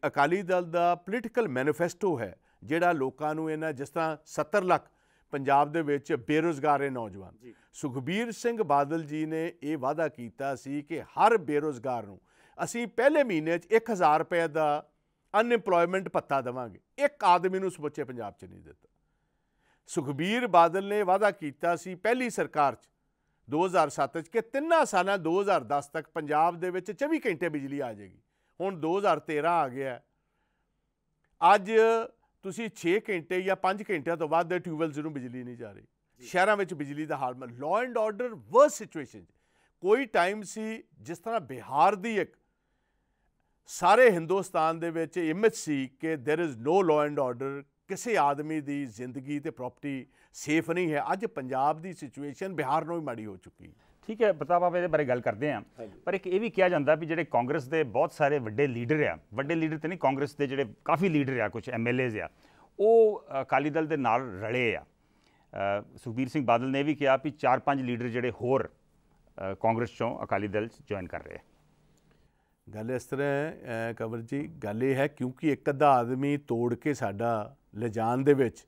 ਅਕਾਲੀ ਦਲ ਦਾ ਪੋਲੀਟੀਕਲ ਮੈਨੀਫੈਸਟੋ ਹੈ ਜਿਹੜਾ ਲੋਕਾਂ ਨੂੰ ਇਹਨਾਂ ਜਿਸ ਤਰ੍ਹਾਂ 70 ਲੱਖ ਪੰਜਾਬ ਦੇ ਵਿੱਚ ਬੇਰੋਜ਼ਗਾਰ ਨੌਜਵਾਨ। ਸੁਖਬੀਰ ਸਿੰਘ ਬਾਦਲ ਜੀ ਨੇ ਇਹ ਵਾਅਦਾ ਕੀਤਾ ਸੀ ਕਿ ਹਰ ਬੇਰੋਜ਼ਗਾਰ ਨੂੰ ਅਸੀਂ ਪਹਿਲੇ ਮਹੀਨੇ 'ਚ 1000 ਰੁਪਏ ਦਾ ਅਨਐਮਪਲੋਇਮੈਂਟ ਭੱਤਾ ਦੇਵਾਂਗੇ। ਇੱਕ ਆਦਮੀ ਨੂੰ ਸਮੁੱਚੇ ਪੰਜਾਬ 'ਚ ਨਹੀਂ ਦਿੱਤਾ। ਸੁਖਬੀਰ ਬਾਦਲ ਨੇ ਵਾਅਦਾ ਕੀਤਾ ਸੀ ਪਹਿਲੀ ਸਰਕਾਰ 'ਚ 2007 'ਚ ਕਿ ਤਿੰਨਾਂ ਸਾਲਾਂ 2010 ਤੱਕ ਪੰਜਾਬ ਦੇ ਵਿੱਚ 24 ਘੰਟੇ ਬਿਜਲੀ ਆ ਜਾਏਗੀ ਹੁਣ 2013 ਆ ਗਿਆ ਅੱਜ ਤੁਸੀਂ 6 ਘੰਟੇ ਜਾਂ 5 ਘੰਟਿਆਂ ਤੋਂ ਬਾਅਦ ਦੇ ਟਿਊਬਵੈਲਸ ਨੂੰ ਬਿਜਲੀ ਨਹੀਂ ਜਾ ਰਹੀ ਸ਼ਹਿਰਾਂ ਵਿੱਚ ਬਿਜਲੀ ਦਾ ਹਾਲ law and order worse situation ਕੋਈ ਟਾਈਮ ਸੀ ਜਿਸ ਤਰ੍ਹਾਂ ਬਿਹਾਰ ਦੀ ਇੱਕ ਸਾਰੇ ਹਿੰਦੁਸਤਾਨ ਦੇ ਵਿੱਚ ਇਮੇਜ ਸੀ ਕਿ there is no law and order ਕਿਸੇ ਆਦਮੀ ਦੀ ਜ਼ਿੰਦਗੀ ਤੇ ਪ੍ਰਾਪਰਟੀ ਸੇਫ ਨਹੀਂ ਹੈ। ਅੱਜ ਪੰਜਾਬ ਦੀ ਸਿਚੁਏਸ਼ਨ ਬਿਹਾਰ ਨਾਲੋਂ ਵੀ ਮਾੜੀ ਹੋ ਚੁੱਕੀ ਠੀਕ ਹੈ ਪ੍ਰਤਾਪ ਆਪ ਇਹਦੇ ਬਾਰੇ ਗੱਲ ਕਰਦੇ ਆਂ ਪਰ ਇੱਕ ਇਹ ਵੀ ਕਿਹਾ ਜਾਂਦਾ ਵੀ ਜਿਹੜੇ ਕਾਂਗਰਸ ਦੇ ਬਹੁਤ ਸਾਰੇ ਵੱਡੇ ਲੀਡਰ ਆ ਵੱਡੇ ਲੀਡਰ ਤੇ ਨਹੀਂ ਕਾਂਗਰਸ ਦੇ ਜਿਹੜੇ ਕਾਫੀ ਲੀਡਰ ਆ ਕੁਝ ਐਮਐਲਏਜ਼ ਆ ਉਹ ਅਕਾਲੀ ਦਲ ਦੇ ਨਾਲ ਰਲੇ ਆ। ਸੁਖਬੀਰ ਸਿੰਘ ਬਾਦਲ ਨੇ ਵੀ ਕਿਹਾ ਵੀ 4-5 ਲੀਡਰ ਜਿਹੜੇ ਹੋਰ ਕਾਂਗਰਸ ਚੋਂ ਅਕਾਲੀ ਦਲ ਚ ਜੁਆਇਨ ਕਰ ਰਹੇ ਆ। ਗੱਲ ਇਸ ਤਰ੍ਹਾਂ ਕਵਰ ਜੀ, ਗੱਲ ਇਹ ਹੈ ਕਿਉਂਕਿ ਇੱਕ ਅੱਧਾ ਆਦਮੀ ਤੋੜ ਕੇ ਸਾਡਾ ਲਿਜਾਣ ਦੇ ਵਿੱਚ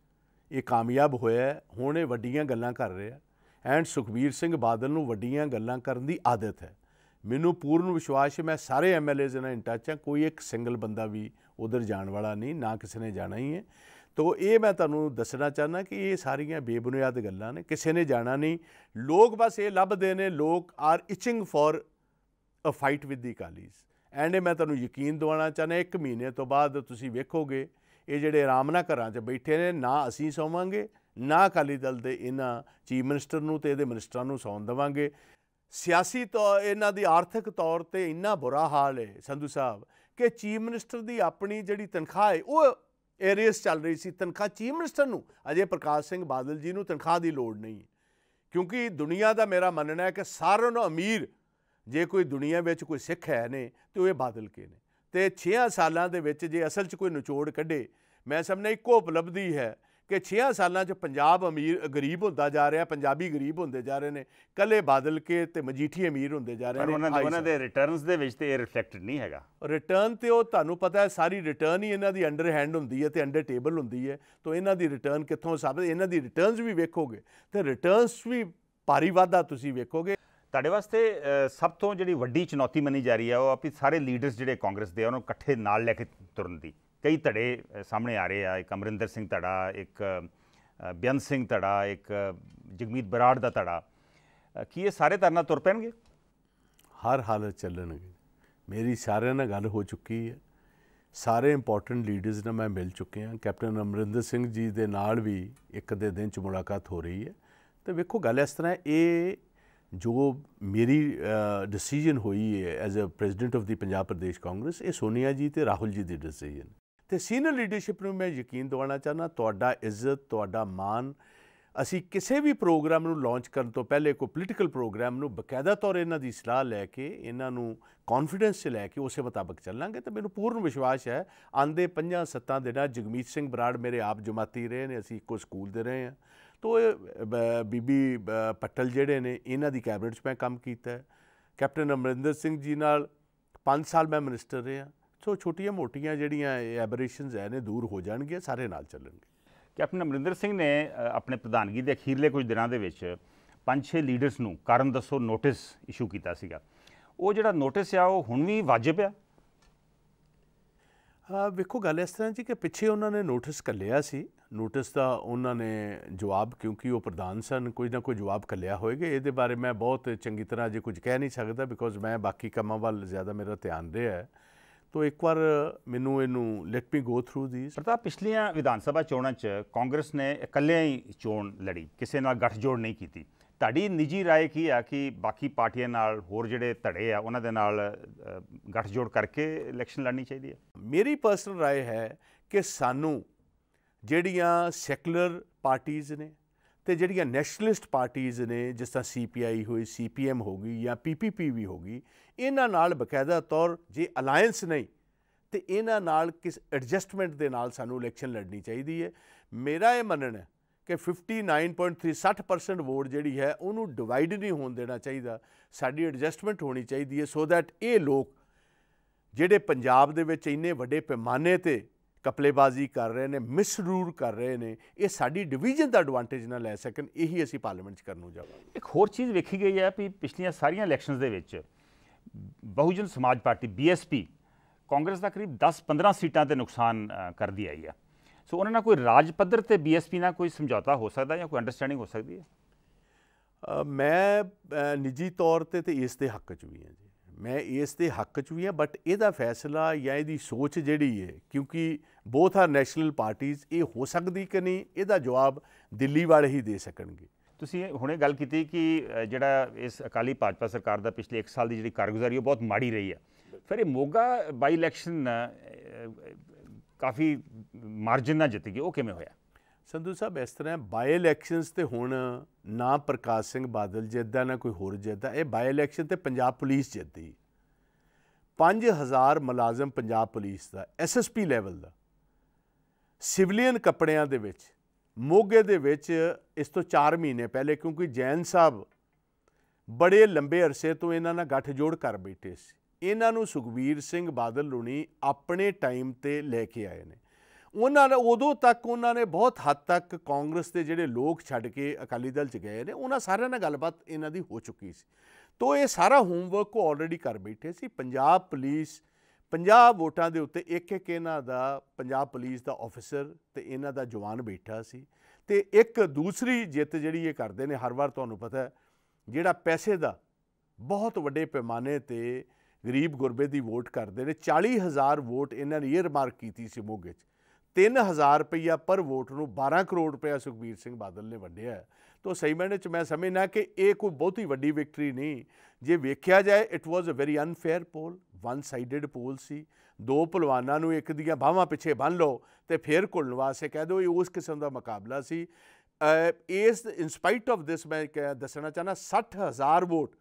ਇਹ ਕਾਮਯਾਬ ਹੋਇਆ ਹੁਣ ਇਹ ਵੱਡੀਆਂ ਗੱਲਾਂ ਕਰ ਰਿਹਾ ਐਂਡ ਸੁਖਬੀਰ ਸਿੰਘ ਬਾਦਲ ਨੂੰ ਵੱਡੀਆਂ ਗੱਲਾਂ ਕਰਨ ਦੀ ਆਦਤ ਹੈ। ਮੈਨੂੰ ਪੂਰਨ ਵਿਸ਼ਵਾਸ ਹੈ, ਮੈਂ ਸਾਰੇ ਐਮਐਲਏਜ਼ ਨਾਲ ਇਨ ਟੱਚ ਹਾਂ, ਕੋਈ ਇੱਕ ਸਿੰਗਲ ਬੰਦਾ ਵੀ ਉਧਰ ਜਾਣ ਵਾਲਾ ਨਹੀਂ, ਨਾ ਕਿਸੇ ਨੇ ਜਾਣਾ ਹੀ ਹੈ। ਤੋ ਇਹ ਮੈਂ ਤੁਹਾਨੂੰ ਦੱਸਣਾ ਚਾਹਨਾ ਕਿ ਇਹ ਸਾਰੀਆਂ ਬੇਬੁਨਿਆਦ ਗੱਲਾਂ ਨੇ, ਕਿਸੇ ਨੇ ਜਾਣਾ ਨਹੀਂ। ਲੋਕ ਬਸ ਇਹ ਲੱਭਦੇ ਨੇ, ਲੋਕ are itching for a fight with the ਕਾਲੀਜ਼ and ਮੈਂ ਤੁਹਾਨੂੰ ਯਕੀਨ ਦਿਵਾਉਣਾ ਚਾਹਨਾ ਇੱਕ ਮਹੀਨੇ ਤੋਂ ਬਾਅਦ ਤੁਸੀਂ ਵੇਖੋਗੇ, ਇਹ ਜਿਹੜੇ ਆਰਾਮ ਨਾਲ ਘਰਾਂ 'ਚ ਬੈਠੇ ਨੇ, ਨਾ ਅਸੀਂ ਸੌਵਾਂਗੇ, ਨਾ ਅਕਾਲੀ ਦਲ ਦੇ ਇਹਨਾਂ ਚੀਫ ਮਿਨਿਸਟਰ ਨੂੰ ਤੇ ਇਹਦੇ ਮਿਨਿਸਟਰਾਂ ਨੂੰ ਸੌਣ ਦੇਵਾਂਗੇ। ਸਿਆਸੀ ਤੌਰ ਇਹਨਾਂ ਦੀ ਆਰਥਿਕ ਤੌਰ ਤੇ ਇੰਨਾ ਬੁਰਾ ਹਾਲ ਹੈ ਸੰਧੂ ਸਾਹਿਬ, ਕਿ ਚੀਫ ਮਿਨਿਸਟਰ ਦੀ ਆਪਣੀ ਜਿਹੜੀ ਤਨਖਾਹ ਹੈ ਉਹ ਏਰੀਅਸ ਚੱਲ ਰਹੀ ਸੀ। ਤਨਖਾਹ ਚੀਫ ਮਿਨਿਸਟਰ ਨੂੰ, ਅਜੇ ਪ੍ਰਕਾਸ਼ ਸਿੰਘ ਬਾਦਲ ਜੀ ਨੂੰ ਤਨਖਾਹ ਦੀ ਲੋੜ ਨਹੀਂ। ਕਿਉਂਕਿ ਦੁਨੀਆ ਦਾ ਮੇਰਾ ਮੰਨਣਾ ਹੈ ਕਿ ਸਾਰਿਆਂ ਨੂੰ ਅਮੀਰ ਜੇ ਕੋਈ ਦੁਨੀਆ ਵਿੱਚ ਕੋਈ ਸਿੱਖ ਹੈ ਨੇ ਤੇ ਉਹ ਇਹ ਬਾਦਲ ਕੇ ਨੇ। ਤੇ 6 ਸਾਲਾਂ ਦੇ ਵਿੱਚ ਜੇ ਅਸਲ 'ਚ ਕੋਈ ਨਿਚੋੜ ਕੱਢੇ ਮੈਂ ਸਮਝਣਾ ਇੱਕੋ ਉਪਲਬਧੀ ਹੈ ਕਿ 6 ਸਾਲਾਂ 'ਚ ਪੰਜਾਬ ਅਮੀਰ ਗਰੀਬ ਹੁੰਦਾ ਜਾ ਰਿਹਾ ਪੰਜਾਬੀ ਗਰੀਬ ਹੁੰਦੇ ਜਾ ਰਹੇ ਨੇ ਕੱਲੇ ਬਾਦਲ ਕੇ ਤੇ ਮਜੀਠੀ ਅਮੀਰ ਹੁੰਦੇ ਜਾ ਰਹੇ ਪਰ ਨੇ ਉਹਨਾਂ ਦੇ ਉਹਨਾਂ ਦੇ ਰਿਟਰਨਸ ਦੇ ਵਿੱਚ ਤੇ ਇਹ ਰਿਫਲੈਕਟਡ ਨਹੀਂ ਹੈਗਾ। ਰਿਟਰਨ ਤੇ ਉਹ ਤੁਹਾਨੂੰ ਪਤਾ ਹੈ ਸਾਰੀ ਰਿਟਰਨ ਹੀ ਇਹਨਾਂ ਦੀ ਅੰਡਰ ਹੈਂਡ ਹੁੰਦੀ ਹੈ ਤੇ ਅੰਡਰ ਟੇਬਲ ਹੁੰਦੀ ਹੈ। ਤਾਂ ਇਹਨਾਂ ਦੀ ਰਿਟਰਨ ਕਿੱਥੋਂ ਸਾਬਤ ਇਹਨਾਂ ਦੀ ਰਿਟਰਨਸ ਵੀ ਵੇਖੋਗੇ ਤੇ ਰਿਟਰਨਸ ਵੀ ਭਾਰੀ ਵਾਧਾ ਤੁਸੀਂ ਵੇਖੋਗੇ। ਤੁਹਾਡੇ ਵਾਸਤੇ ਸਭ ਤੋਂ ਜਿਹੜੀ ਵੱਡੀ ਚੁਣੌਤੀ ਮੰਨੀ ਜਾ ਰਹੀ ਹੈ ਉਹ ਆਪੀ ਸਾਰੇ ਲੀਡਰਸ ਜਿਹੜੇ ਕਾਂਗਰਸ ਦੇ ਆ, ਉਹਨਾਂ ਨੂੰ ਇਕੱਠੇ ਨਾਲ ਲੈ ਕੇ ਤੁਰਨ ਦੀ। ਕਈ ਧੜੇ ਸਾਹਮਣੇ ਆ ਰਹੇ ਆ। ਇੱਕ ਅਮਰਿੰਦਰ ਸਿੰਘ ਧੜਾ ਇੱਕ ਅ, ਬੇਅੰਤ ਸਿੰਘ ਧੜਾ ਇੱਕ ਜਗਮੀਤ ਬਰਾੜ ਦਾ ਧੜਾ। ਕੀ ਇਹ ਸਾਰੇ ਧਰਨਾ ਤੁਰ ਪੈਣਗੇ? ਹਰ ਹਾਲਤ ਚੱਲਣਗੇ। ਮੇਰੀ ਸਾਰਿਆਂ ਨਾਲ ਗੱਲ ਹੋ ਚੁੱਕੀ ਹੈ। ਸਾਰੇ ਇੰਪੋਰਟੈਂਟ ਲੀਡਰਸ ਨਾਲ ਮੈਂ ਮਿਲ ਚੁੱਕਿਆ। ਕੈਪਟਨ ਅਮਰਿੰਦਰ ਸਿੰਘ ਜੀ ਦੇ ਨਾਲ ਵੀ ਇੱਕ ਦੇ ਦਿਨ ਚ ਮੁਲਾਕਾਤ ਹੋ ਰਹੀ ਹੈ। ਤੇ ਵੇਖੋ ਗੱਲ ਇਸ ਤਰ੍ਹਾਂ ਇਹ ਜੋ ਮੇਰੀ ਡਿਸੀਜਨ ਹੋਈ ਹੈ as a president of the Punjab Pradesh Congress ਇਹ ਸੋਨੀਆ ਜੀ ਤੇ ਰਾਹੁਲ ਜੀ ਦੀ ਡਿਸੀਜਨ ਤੇ ਸੀਨੀਅਰ ਲੀਡਰਸ਼ਿਪ ਨੂੰ ਮੈਂ ਯਕੀਨ ਦਿਵਾਉਣਾ ਚਾਹਨਾ ਤੁਹਾਡਾ ਇੱਜ਼ਤ, ਤੁਹਾਡਾ ਮਾਨ ਅਸੀਂ ਕਿਸੇ ਵੀ ਪ੍ਰੋਗਰਾਮ ਨੂੰ ਲਾਂਚ ਕਰਨ ਤੋਂ ਪਹਿਲੇ ਕੋਈ ਪੋਲੀਟੀਕਲ ਪ੍ਰੋਗਰਾਮ ਨੂੰ ਬਕਾਇਦਾ ਤੌਰ ਇਹਨਾਂ ਦੀ ਸਲਾਹ ਲੈ ਕੇ, ਇਹਨਾਂ ਨੂੰ ਕੌਨਫੀਡੈਂਸ 'ਚ ਲੈ ਕੇ ਉਸੇ ਮੁਤਾਬਕ ਚੱਲਾਂਗੇ। ਤਾਂ ਮੈਨੂੰ ਪੂਰਨ ਵਿਸ਼ਵਾਸ ਹੈ ਆਂਦੇ ਪੰਜਾਂ ਸੱਤਾਂ ਦਿਨਾਂ ਜਗਮੀਤ ਸਿੰਘ ਬਰਾੜ ਮੇਰੇ ਆਪ ਜਮਾਤੀ ਰਹੇ ਨੇ, ਅਸੀਂ ਇੱਕੋ ਸਕੂਲ ਦੇ ਰਹੇ ਹਾਂ। ਤੋ ਇਹ ਬੀਬੀ ਪੱਟਲ ਜਿਹੜੇ ਨੇ ਇਹਨਾਂ ਦੀ ਕੈਬਨਿਟ 'ਚ ਮੈਂ ਕੰਮ ਕੀਤਾ ਕੈਪਟਨ ਅਮਰਿੰਦਰ ਸਿੰਘ ਜੀ ਨਾਲ 5 ਸਾਲ ਮੈਂ ਮਿਨਿਸਟਰ ਰਿਹਾ। ਸੋ ਛੋਟੀਆਂ ਮੋਟੀਆਂ ਜਿਹੜੀਆਂ ਐਬਰੇਸ਼ਨਸ ਹੈ ਨੇ ਦੂਰ ਹੋ ਜਾਣਗੀਆਂ ਸਾਰੇ ਨਾਲ ਚੱਲਣਗੇ। ਕੈਪਟਨ ਅਮਰਿੰਦਰ ਸਿੰਘ ਨੇ ਆਪਣੇ ਪ੍ਰਧਾਨਗੀ ਦੇ ਅਖੀਰਲੇ ਕੁਝ ਦਿਨਾਂ ਦੇ ਵਿੱਚ ਪੰਜ ਛੇ ਲੀਡਰਸ ਨੂੰ ਕਾਰਨ ਦੱਸੋ ਨੋਟਿਸ ਇਸ਼ੂ ਕੀਤਾ ਸੀਗਾ। ਉਹ ਜਿਹੜਾ ਨੋਟਿਸ ਆ ਉਹ ਹੁਣ ਵੀ ਵਾਜਬ ਆ? ਵੇਖੋ ਗੱਲ ਇਸ ਤਰ੍ਹਾਂ ਜੀ ਕਿ ਪਿੱਛੇ ਉਹਨਾਂ ਨੇ ਨੋਟਿਸ ਕੱਲਿਆ ਸੀ। ਨੋਟਿਸ ਦਾ ਉਹਨਾਂ ਨੇ ਜਵਾਬ ਕਿਉਂਕਿ ਉਹ ਪ੍ਰਧਾਨ ਸਨ ਕੋਈ ਨਾ ਕੋਈ ਜਵਾਬ ਕੱਲਿਆ ਹੋਏਗਾ ਇਹਦੇ ਬਾਰੇ ਮੈਂ ਬਹੁਤ ਚੰਗੀ ਤਰ੍ਹਾਂ ਜੇ ਕੁਝ ਕਹਿ ਨਹੀਂ ਸਕਦਾ ਬਿਕੋਜ਼ ਮੈਂ ਬਾਕੀ ਕੰਮਾਂ ਵੱਲ ਜ਼ਿਆਦਾ ਮੇਰਾ ਧਿਆਨ ਰਿਹਾ ਹੈ ਤੋ ਇੱਕ ਵਾਰ ਮੈਨੂੰ ਇਹਨੂੰ let me go through this Pratap ਪਿਛਲੀਆਂ ਵਿਧਾਨ ਸਭਾ ਚੋਣਾਂ 'ਚ ਕਾਂਗਰਸ ਨੇ ਇਕੱਲਿਆਂ ਹੀ ਚੋਣ ਲੜੀ ਕਿਸੇ ਨਾਲ ਗੱਠਜੋੜ ਨਹੀਂ ਕੀਤੀ ਤੁਹਾਡੀ ਨਿੱਜੀ رائے ਕੀ ਆ ਕਿ ਬਾਕੀ ਪਾਰਟੀਆਂ ਨਾਲ ਹੋਰ ਜਿਹੜੇ ਧੜੇ ਆ ਉਹਨਾਂ ਦੇ ਨਾਲ ਅ, ਗੱਠਜੋੜ ਕਰਕੇ ਇਲੈਕਸ਼ਨ ਲੜਨੀ ਚਾਹੀਦੀ ਹੈ ਮੇਰੀ ਪਰਸਨਲ ਰਾਏ ਹੈ ਕਿ ਸਾਨੂੰ ਜਿਹੜੀਆਂ ਸੈਕੂਲਰ ਪਾਰਟੀਆਂ ਨੇ ਤੇ ਜਿਹੜੀਆਂ ਨੈਸ਼ਨਲਿਸਟ ਪਾਰਟੀਆਂ ਨੇ, ਜਿਸ ਤਰ੍ਹਾਂ ਸੀਪੀਆਈ ਹੋਈ ਸੀਪੀਐਮ ਹੋ ਗਈ ਜਾਂ ਪੀਪੀਪੀ ਵੀ ਹੋ ਗਈ, ਇਹਨਾਂ ਨਾਲ ਬਕਾਇਦਾ ਤੌਰ ਜੇ ਅਲਾਈਅੰਸ ਨਹੀਂ, ਤੇ ਇਹਨਾਂ ਨਾਲ ਕਿਸ ਐਡਜਸਟਮੈਂਟ ਦੇ ਨਾਲ ਸਾਨੂੰ ਇਲੈਕਸ਼ਨ ਲੜਨੀ ਚਾਹੀਦੀ ਹੈ। ਮੇਰਾ ਇਹ ਮੰਨਣਾ ਹੈ ਕਿ 59.3 60% ਵੋਟ ਜਿਹੜੀ ਹੈ, ਉਹਨੂੰ ਡਿਵਾਈਡ ਨਹੀਂ ਹੋਣ ਦੇਣਾ ਚਾਹੀਦਾ। ਸਾਡੀ ਐਡਜਸਟਮੈਂਟ ਹੋਣੀ ਚਾਹੀਦੀ ਹੈ ਸੋ ਥੈਟ ਇਹ ਲੋਕ ਜਿਹੜੇ ਪੰਜਾਬ ਦੇ ਵਿੱਚ ਇੰਨੇ ਵੱਡੇ ਪੈਮਾਨੇ ਤੇ ਕਪਲੇਬਾਜ਼ੀ ਕਰ ਰਹੇ ਨੇ ਮਿਸਰੂਲ ਕਰ ਰਹੇ ਨੇ ਇਹ ਸਾਡੀ ਡਿਵੀਜ਼ਨ ਦਾ ਐਡਵਾਂਟੇਜ ਨਾ ਲੈ ਸਕਣ ਇਹੀ ਅਸੀਂ ਪਾਰਲੀਮੈਂਟ 'ਚ ਕਰਨ ਨੂੰ ਜਾਵਾਂਗੇ ਇੱਕ ਹੋਰ ਚੀਜ਼ ਵੇਖੀ ਗਈ ਹੈ ਕਿ ਪਿਛਲੀਆਂ ਸਾਰੀਆਂ ਇਲੈਕਸ਼ਨਸ ਦੇ ਵਿੱਚ ਬਹੁਜਨ ਸਮਾਜ ਪਾਰਟੀ ਬੀਐਸਪੀ ਕਾਂਗਰਸ ਦਾ ਕਰੀਬ 10-15 ਸੀਟਾਂ ਤੇ ਨੁਕਸਾਨ ਕਰਦੀ ਆਈ ਹੈ। ਸੋ ਉਹਨਾਂ ਨਾਲ ਕੋਈ ਰਾਜ ਪੱਧਰ ਤੇ ਬੀਐਸਪੀ ਨਾਲ ਕੋਈ ਸਮਝੌਤਾ ਹੋ ਸਕਦਾ ਜਾਂ ਕੋਈ ਅੰਡਰਸਟੈਂਡਿੰਗ ਹੋ ਸਕਦੀ ਹੈ? ਮੈਂ ਨਿੱਜੀ ਤੌਰ ਤੇ ਤੇ ਇਸ ਦੇ ਹੱਕ 'ਚ ਵੀ ਹਾਂ ਜੀ। ਮੈਂ ਇਸ ਦੇ ਹੱਕ 'ਚ ਵੀ ਹਾਂ ਬਟ ਇਹਦਾ ਫੈਸਲਾ ਜਾਂ ਇਹਦੀ ਸੋਚ ਜਿਹੜੀ ਹੈ ਕਿਉਂਕਿ ਬੋਥ ਆਰ ਨੈਸ਼ਨਲ ਪਾਰਟੀਆਂ ਇਹ ਹੋ ਸਕਦੀ ਕਿ ਨਹੀਂ, ਇਹਦਾ ਜਵਾਬ ਦਿੱਲੀ ਵਾਲੇ ਹੀ ਦੇ ਸਕਣਗੇ। ਤੁਸੀਂ ਹੁਣੇ ਗੱਲ ਕੀਤੀ ਕਿ ਜਿਹੜਾ ਇਸ ਅਕਾਲੀ ਭਾਜਪਾ ਸਰਕਾਰ ਦਾ ਪਿਛਲੇ 1 ਸਾਲ ਦੀ ਜਿਹੜੀ ਕਾਰਗੁਜ਼ਾਰੀ, ਉਹ ਬਹੁਤ ਮਾੜੀ ਰਹੀ ਹੈ। ਫਿਰ ਇਹ ਮੋਗਾ ਬਾਈ ਇਲੈਕਸ਼ਨ ਕਾਫੀ ਮਾਰਜਨ ਨਾਲ ਜਿੱਤ ਗਈ, ਉਹ ਕਿਵੇਂ ਹੋਇਆ? ਸੰਧੂ ਸਾਹਿਬ, ਇਸ ਤਰ੍ਹਾਂ ਬਾਈ ਇਲੈਕਸ਼ਨਸ ਤੇ ਹੁਣ ਨਾ ਪ੍ਰਕਾਸ਼ ਸਿੰਘ ਬਾਦਲ ਜਿੱਤਦਾ, ਨਾ ਕੋਈ ਹੋਰ ਜਿੱਤਦਾ, ਇਹ ਬਾਈ ਇਲੈਕਸ਼ਨ ਤੇ ਪੰਜਾਬ ਪੁਲਿਸ ਜਿੱਤਦੀ। 5000 ਮੁਲਾਜ਼ਮ ਪੰਜਾਬ ਪੁਲਿਸ ਦਾ ਐਸਐਸਪੀ ਲੈਵਲ ਦਾ। ਸਿਵਲੀਅਨ ਕੱਪੜਿਆਂ ਦੇ ਵਿੱਚ, ਮੋਗੇ ਦੇ ਵਿੱਚ ਇਸ ਤੋਂ 4 ਮਹੀਨੇ ਪਹਿਲੇ, ਕਿਉਂਕਿ ਜੈਨ ਸਾਹਿਬ ਬੜੇ ਲੰਬੇ ਅਰਸੇ ਤੋਂ ਇਹਨਾਂ ਨਾਲ ਗੱਠਜੋੜ ਕਰ ਬੈਠੇ ਸੀ। ਇਹਨਾਂ ਨੂੰ ਸੁਖਬੀਰ ਸਿੰਘ ਬਾਦਲ ਲੁਣੀ ਆਪਣੇ ਟਾਈਮ ਤੇ ਲੈ ਕੇ ਆਏ ਨੇ। ਉਹਨਾਂ ਨੇ ਉਦੋਂ ਤੱਕ ਉਹਨਾਂ ਨੇ ਬਹੁਤ ਹੱਦ ਤੱਕ ਕਾਂਗਰਸ ਦੇ ਜਿਹੜੇ ਲੋਕ ਛੱਡ ਕੇ ਅਕਾਲੀ ਦਲ ਚ ਗਏ ਨੇ, ਉਹਨਾਂ ਸਾਰਿਆਂ ਨਾਲ ਗੱਲਬਾਤ ਇਹਨਾਂ ਦੀ ਹੋ ਚੁੱਕੀ ਸੀ। ਤੋ ਇਹ ਸਾਰਾ ਹੋਮਵਰਕ ਉਹ ਆਲਰੇਡੀ ਕਰ ਬੈਠੇ ਸੀ। ਪੰਜਾਬ ਪੁਲਿਸ 50 ਵੋਟਾਂ ਦੇ ਉੱਤੇ ਇੱਕ ਇੱਕ ਇਹਨਾਂ ਦਾ, ਪੰਜਾਬ ਪੁਲਿਸ ਦਾ ਆਫੀਸਰ ਤੇ ਇਹਨਾਂ ਦਾ ਜਵਾਨ ਬੈਠਾ ਸੀ। ਤੇ ਇੱਕ ਦੂਸਰੀ ਜਿੱਤ ਜਿਹੜੀ ਇਹ ਕਰਦੇ ਨੇ, ਹਰ ਵਾਰ ਤੁਹਾਨੂੰ ਪਤਾ ਜਿਹੜਾ ਪੈਸੇ ਦਾ ਬਹੁਤ ਵੱਡੇ ਪੈਮਾਨੇ ਤੇ ਗਰੀਬ ਗੁਰਬੇ ਦੀ ਵੋਟ ਕਰਦੇ ਨੇ 40000 ਵੋਟ ਇਹਨਾਂ ਨੇ ਇਹ ਰਿਮਾਰਕ ਕੀਤੀ ਸੀ ਮੋਗੇ 'ਚ। 3000 ਰੁਪਈਆ ਪਰ ਵੋਟ ਨੂੰ 12 ਕਰੋੜ ਰੁਪਇਆ ਸੁਖਬੀਰ ਸਿੰਘ ਬਾਦਲ ਨੇ ਵੰਡਿਆ ਹੈ। ਤੋ ਸਹੀ ਮਾਇਨੇ ਚ ਮੈਂ ਸਮਝਣਾ ਕਿ ਇਹ ਕੋਈ ਬਹੁਤੀ ਵੱਡੀ ਵਿਕਟਰੀ ਨਹੀਂ। ਜੇ ਵੇਖਿਆ ਜਾਏ it was a very unfair poll one sided poll ਸੀ। ਦੋ ਪਹਿਲਵਾਨਾਂ ਨੂੰ ਇੱਕ ਦੀਆਂ ਬਾਹਾਂ ਪਿੱਛੇ ਬੰਨ ਲਓ ਤੇ ਫਿਰ ਘੁਲਣ ਵਾਸਤੇ ਕਹਿ ਦਿਓ, ਇਹ ਉਸ ਕਿਸਮ ਦਾ ਮੁਕਾਬਲਾ ਸੀ। ਇਸ ਇਨ ਸਪਾਈਟ ਆਫ ਦਿਸ ਮੈਂ ਕਹਿ- ਦੱਸਣਾ ਚਾਹਨਾ 60000 ਵੋਟ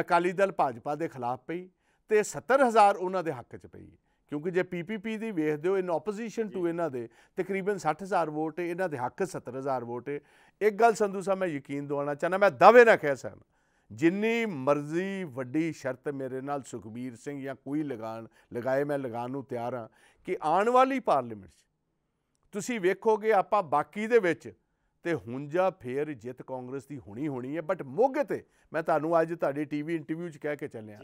ਅਕਾਲੀ ਦਲ ਭਾਜਪਾ ਦੇ ਖਿਲਾਫ ਪਈ ਤੇ 70000 ਉਹਨਾਂ ਦੇ ਹੱਕ 'ਚ ਪਈ। ਕਿਉਂਕਿ ਜੇ ਪੀਪੀਪੀ ਦੀ ਵੇਖਦੇ ਹੋ ਇਨ ਆਪੋਜੀਸ਼ਨ ਟੂ ਇਹਨਾਂ ਦੇ ਤਕਰੀਬਨ 60000 ਵੋਟ ਹੈ ਇਹਨਾਂ ਦੇ ਹੱਕ 70000 ਵੋਟ ਹੈ। ਇੱਕ ਗੱਲ ਸੰਧੂ ਸਾਹਿਬ ਮੈਂ ਯਕੀਨ ਦਿਵਾਉਣਾ ਚਾਹਨਾ ਮੈਂ ਦਾਅਵੇ ਨਾਲ ਕਹਿ ਸਕਦਾ ਜਿੰਨੀ ਮਰਜ਼ੀ ਵੱਡੀ ਸ਼ਰਤ ਮੇਰੇ ਨਾਲ ਸੁਖਬੀਰ ਸਿੰਘ ਜਾਂ ਕੋਈ ਲਗਾਣ ਲਗਾਏ ਮੈਂ ਲਗਾਉਣ ਨੂੰ ਤਿਆਰ ਹਾਂ ਕਿ ਆਉਣ ਵਾਲੀ ਪਾਰਲੀਮੈਂਟ 'ਚ ਤੁਸੀਂ ਵੇਖੋਗੇ ਆਪਾਂ ਬਾਕੀ ਦੇ ਵਿੱਚ ਤੇ ਹੁੰਜਾ ਫੇਰ ਜਿੱਤ ਕਾਂਗਰਸ ਦੀ ਹੋਣੀ ਹੋਣੀ ਹੈ ਬਟ ਮੋਗੇ ਤੇ ਮੈਂ ਤੁਹਾਨੂੰ ਅੱਜ ਤੁਹਾਡੀ ਟੀਵੀ ਇੰਟਰਵਿਊ 'ਚ ਕਹਿ ਕੇ ਚੱਲਿਆ।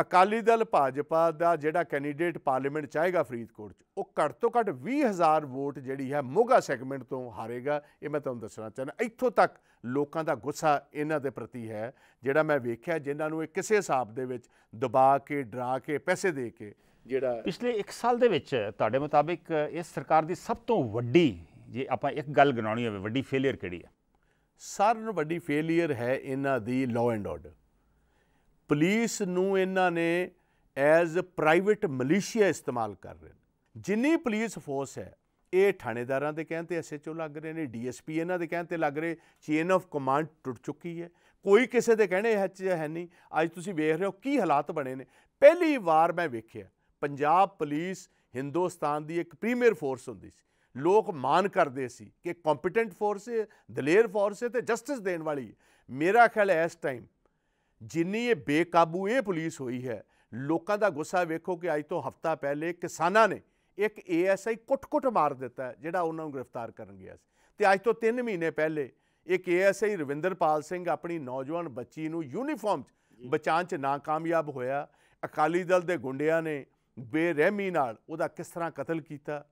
ਅਕਾਲੀ ਦਲ ਭਾਜਪਾ ਦਾ ਜਿਹੜਾ ਕੈਂਡੀਡੇਟ ਪਾਰਲੀਮੈਂਟ ਚਾਹੇਗਾ ਫਰੀਦਕੋਟ 'ਚ ਉਹ ਘੱਟ ਤੋਂ ਘੱਟ 20000 ਵੋਟ ਜਿਹੜੀ ਹੈ ਮੋਗਾ ਸੈਗਮੈਂਟ ਤੋਂ ਹਾਰੇਗਾ ਇਹ ਮੈਂ ਤੁਹਾਨੂੰ ਦੱਸਣਾ ਚਾਹੁੰਦਾ। ਇੱਥੋਂ ਤੱਕ ਲੋਕਾਂ ਦਾ ਗੁੱਸਾ ਇਹਨਾਂ ਦੇ ਪ੍ਰਤੀ ਹੈ ਜਿਹੜਾ ਮੈਂ ਵੇਖਿਆ ਜਿਨ੍ਹਾਂ ਨੂੰ ਇਹ ਕਿਸੇ ਹਿਸਾਬ ਦੇ ਵਿੱਚ ਦਬਾ ਕੇ ਡਰਾ ਕੇ ਪੈਸੇ ਦੇ ਕੇ ਜਿਹੜਾ ਪਿਛਲੇ 1 ਸਾਲ ਦੇ ਵਿੱਚ ਤੁਹਾਡੇ ਮੁਤਾਬਿਕ ਇਸ ਸਰਕਾਰ ਦੀ ਸਭ ਤੋਂ ਵੱਡੀ ਜੇ ਆਪਾਂ ਇੱਕ ਗੱਲ ਗਿਣਾਉਣੀ ਹੋਵੇ ਵੱਡੀ ਫੇਲਿਅਰ ਕਿਹੜੀ ਹੈ? ਸਾਰਿਆਂ ਨਾਲੋਂ ਵੱਡੀ ਫੇਲਿਅਰ ਹੈ ਇਹਨਾਂ ਦੀ ਲਾਅ ਐਂਡ ਆਰਡਰ ਪੁਲਿਸ ਨੂੰ ਇਹਨਾਂ ਨੇ ਐਜ਼ ਪ੍ਰਾਈਵੇਟ ਮਲੀਸ਼ੀਆ ਇਸਤੇਮਾਲ ਕਰ ਰਹੇ ਨੇ। ਜਿੰਨੀ ਪੁਲਿਸ ਫੋਰਸ ਹੈ, ਇਹ ਥਾਣੇਦਾਰਾਂ ਦੇ ਕਹਿਣ ਤੇ ਐਸਐਚਓ ਲੱਗ ਰਹੇ ਨੇ ਡੀਐਸਪੀ ਇਹਨਾਂ ਦੇ ਕਹਿਣ ਤੇ ਲੱਗ ਰਹੇ ਚੇਨ ਆਫ ਕਮਾਂਡ ਟੁੱਟ ਚੁੱਕੀ ਹੈ। ਕੋਈ ਕਿਸੇ ਦੇ ਕਹਿਣੇ ਹੈ ਚ ਹੈ ਨਹੀਂ। ਅੱਜ ਤੁਸੀਂ ਵੇਖ ਰਹੇ ਹੋ ਕੀ ਹਾਲਾਤ ਬਣੇ ਨੇ। ਪਹਿਲੀ ਵਾਰ ਮੈਂ ਵੇਖਿਆ, ਪੰਜਾਬ ਪੁਲਿਸ ਹਿੰਦੁਸਤਾਨ ਦੀ ਇੱਕ ਪ੍ਰੀਮੀਅਰ ਫੋਰਸ ਹੁੰਦੀ ਸੀ। ਲੋਕ ਮਾਨ ਕਰਦੇ ਸੀ ਕਿ ਕੰਪੀਟੈਂਟ ਫੋਰਸ ਹੈ, ਦਲੇਰ ਫੋਰਸ ਹੈ ਤੇ ਜਸਟਿਸ ਦੇਣ ਵਾਲੀ ਹੈ। ਮੇਰਾ ਖਿਆਲ ਹੈ ਇਸ ਟਾਈਮ ਜਿੰਨੀ ਇਹ ਬੇਕਾਬੂ ਇਹ ਪੁਲਿਸ ਹੋਈ ਹੈ ਲੋਕਾਂ ਦਾ ਗੁੱਸਾ ਵੇਖੋ ਕਿ ਅੱਜ ਤੋਂ ਹਫਤਾ ਪਹਿਲੇ ਕਿਸਾਨਾਂ ਨੇ ਇੱਕ ਏਐਸਆਈ ਕੁੱਟ-ਕੁੱਟ ਮਾਰ ਦਿੱਤਾ ਜਿਹੜਾ ਉਹਨਾਂ ਨੂੰ ਗ੍ਰਿਫਤਾਰ ਕਰਨ ਗਿਆ ਸੀ। ਤੇ ਅੱਜ ਤੋਂ 3 ਮਹੀਨੇ ਪਹਿਲੇ ਇੱਕ ਏਐਸਆਈ ਰਵਿੰਦਰਪਾਲ ਸਿੰਘ ਆਪਣੀ ਨੌਜਵਾਨ ਬੱਚੀ ਨੂੰ ਯੂਨੀਫਾਰਮ 'ਚ ਬਚਾਉਣ 'ਚ ਨਾਕਾਮਯਾਬ ਹੋਇਆ। ਅਕਾਲੀ ਦਲ ਦੇ ਗੁੰਡਿਆਂ ਨੇ ਬੇਰਹਿਮੀ ਨਾਲ ਉਹਦਾ ਕਿਸ ਤਰ੍ਹਾਂ ਕਤਲ ਕੀਤਾ?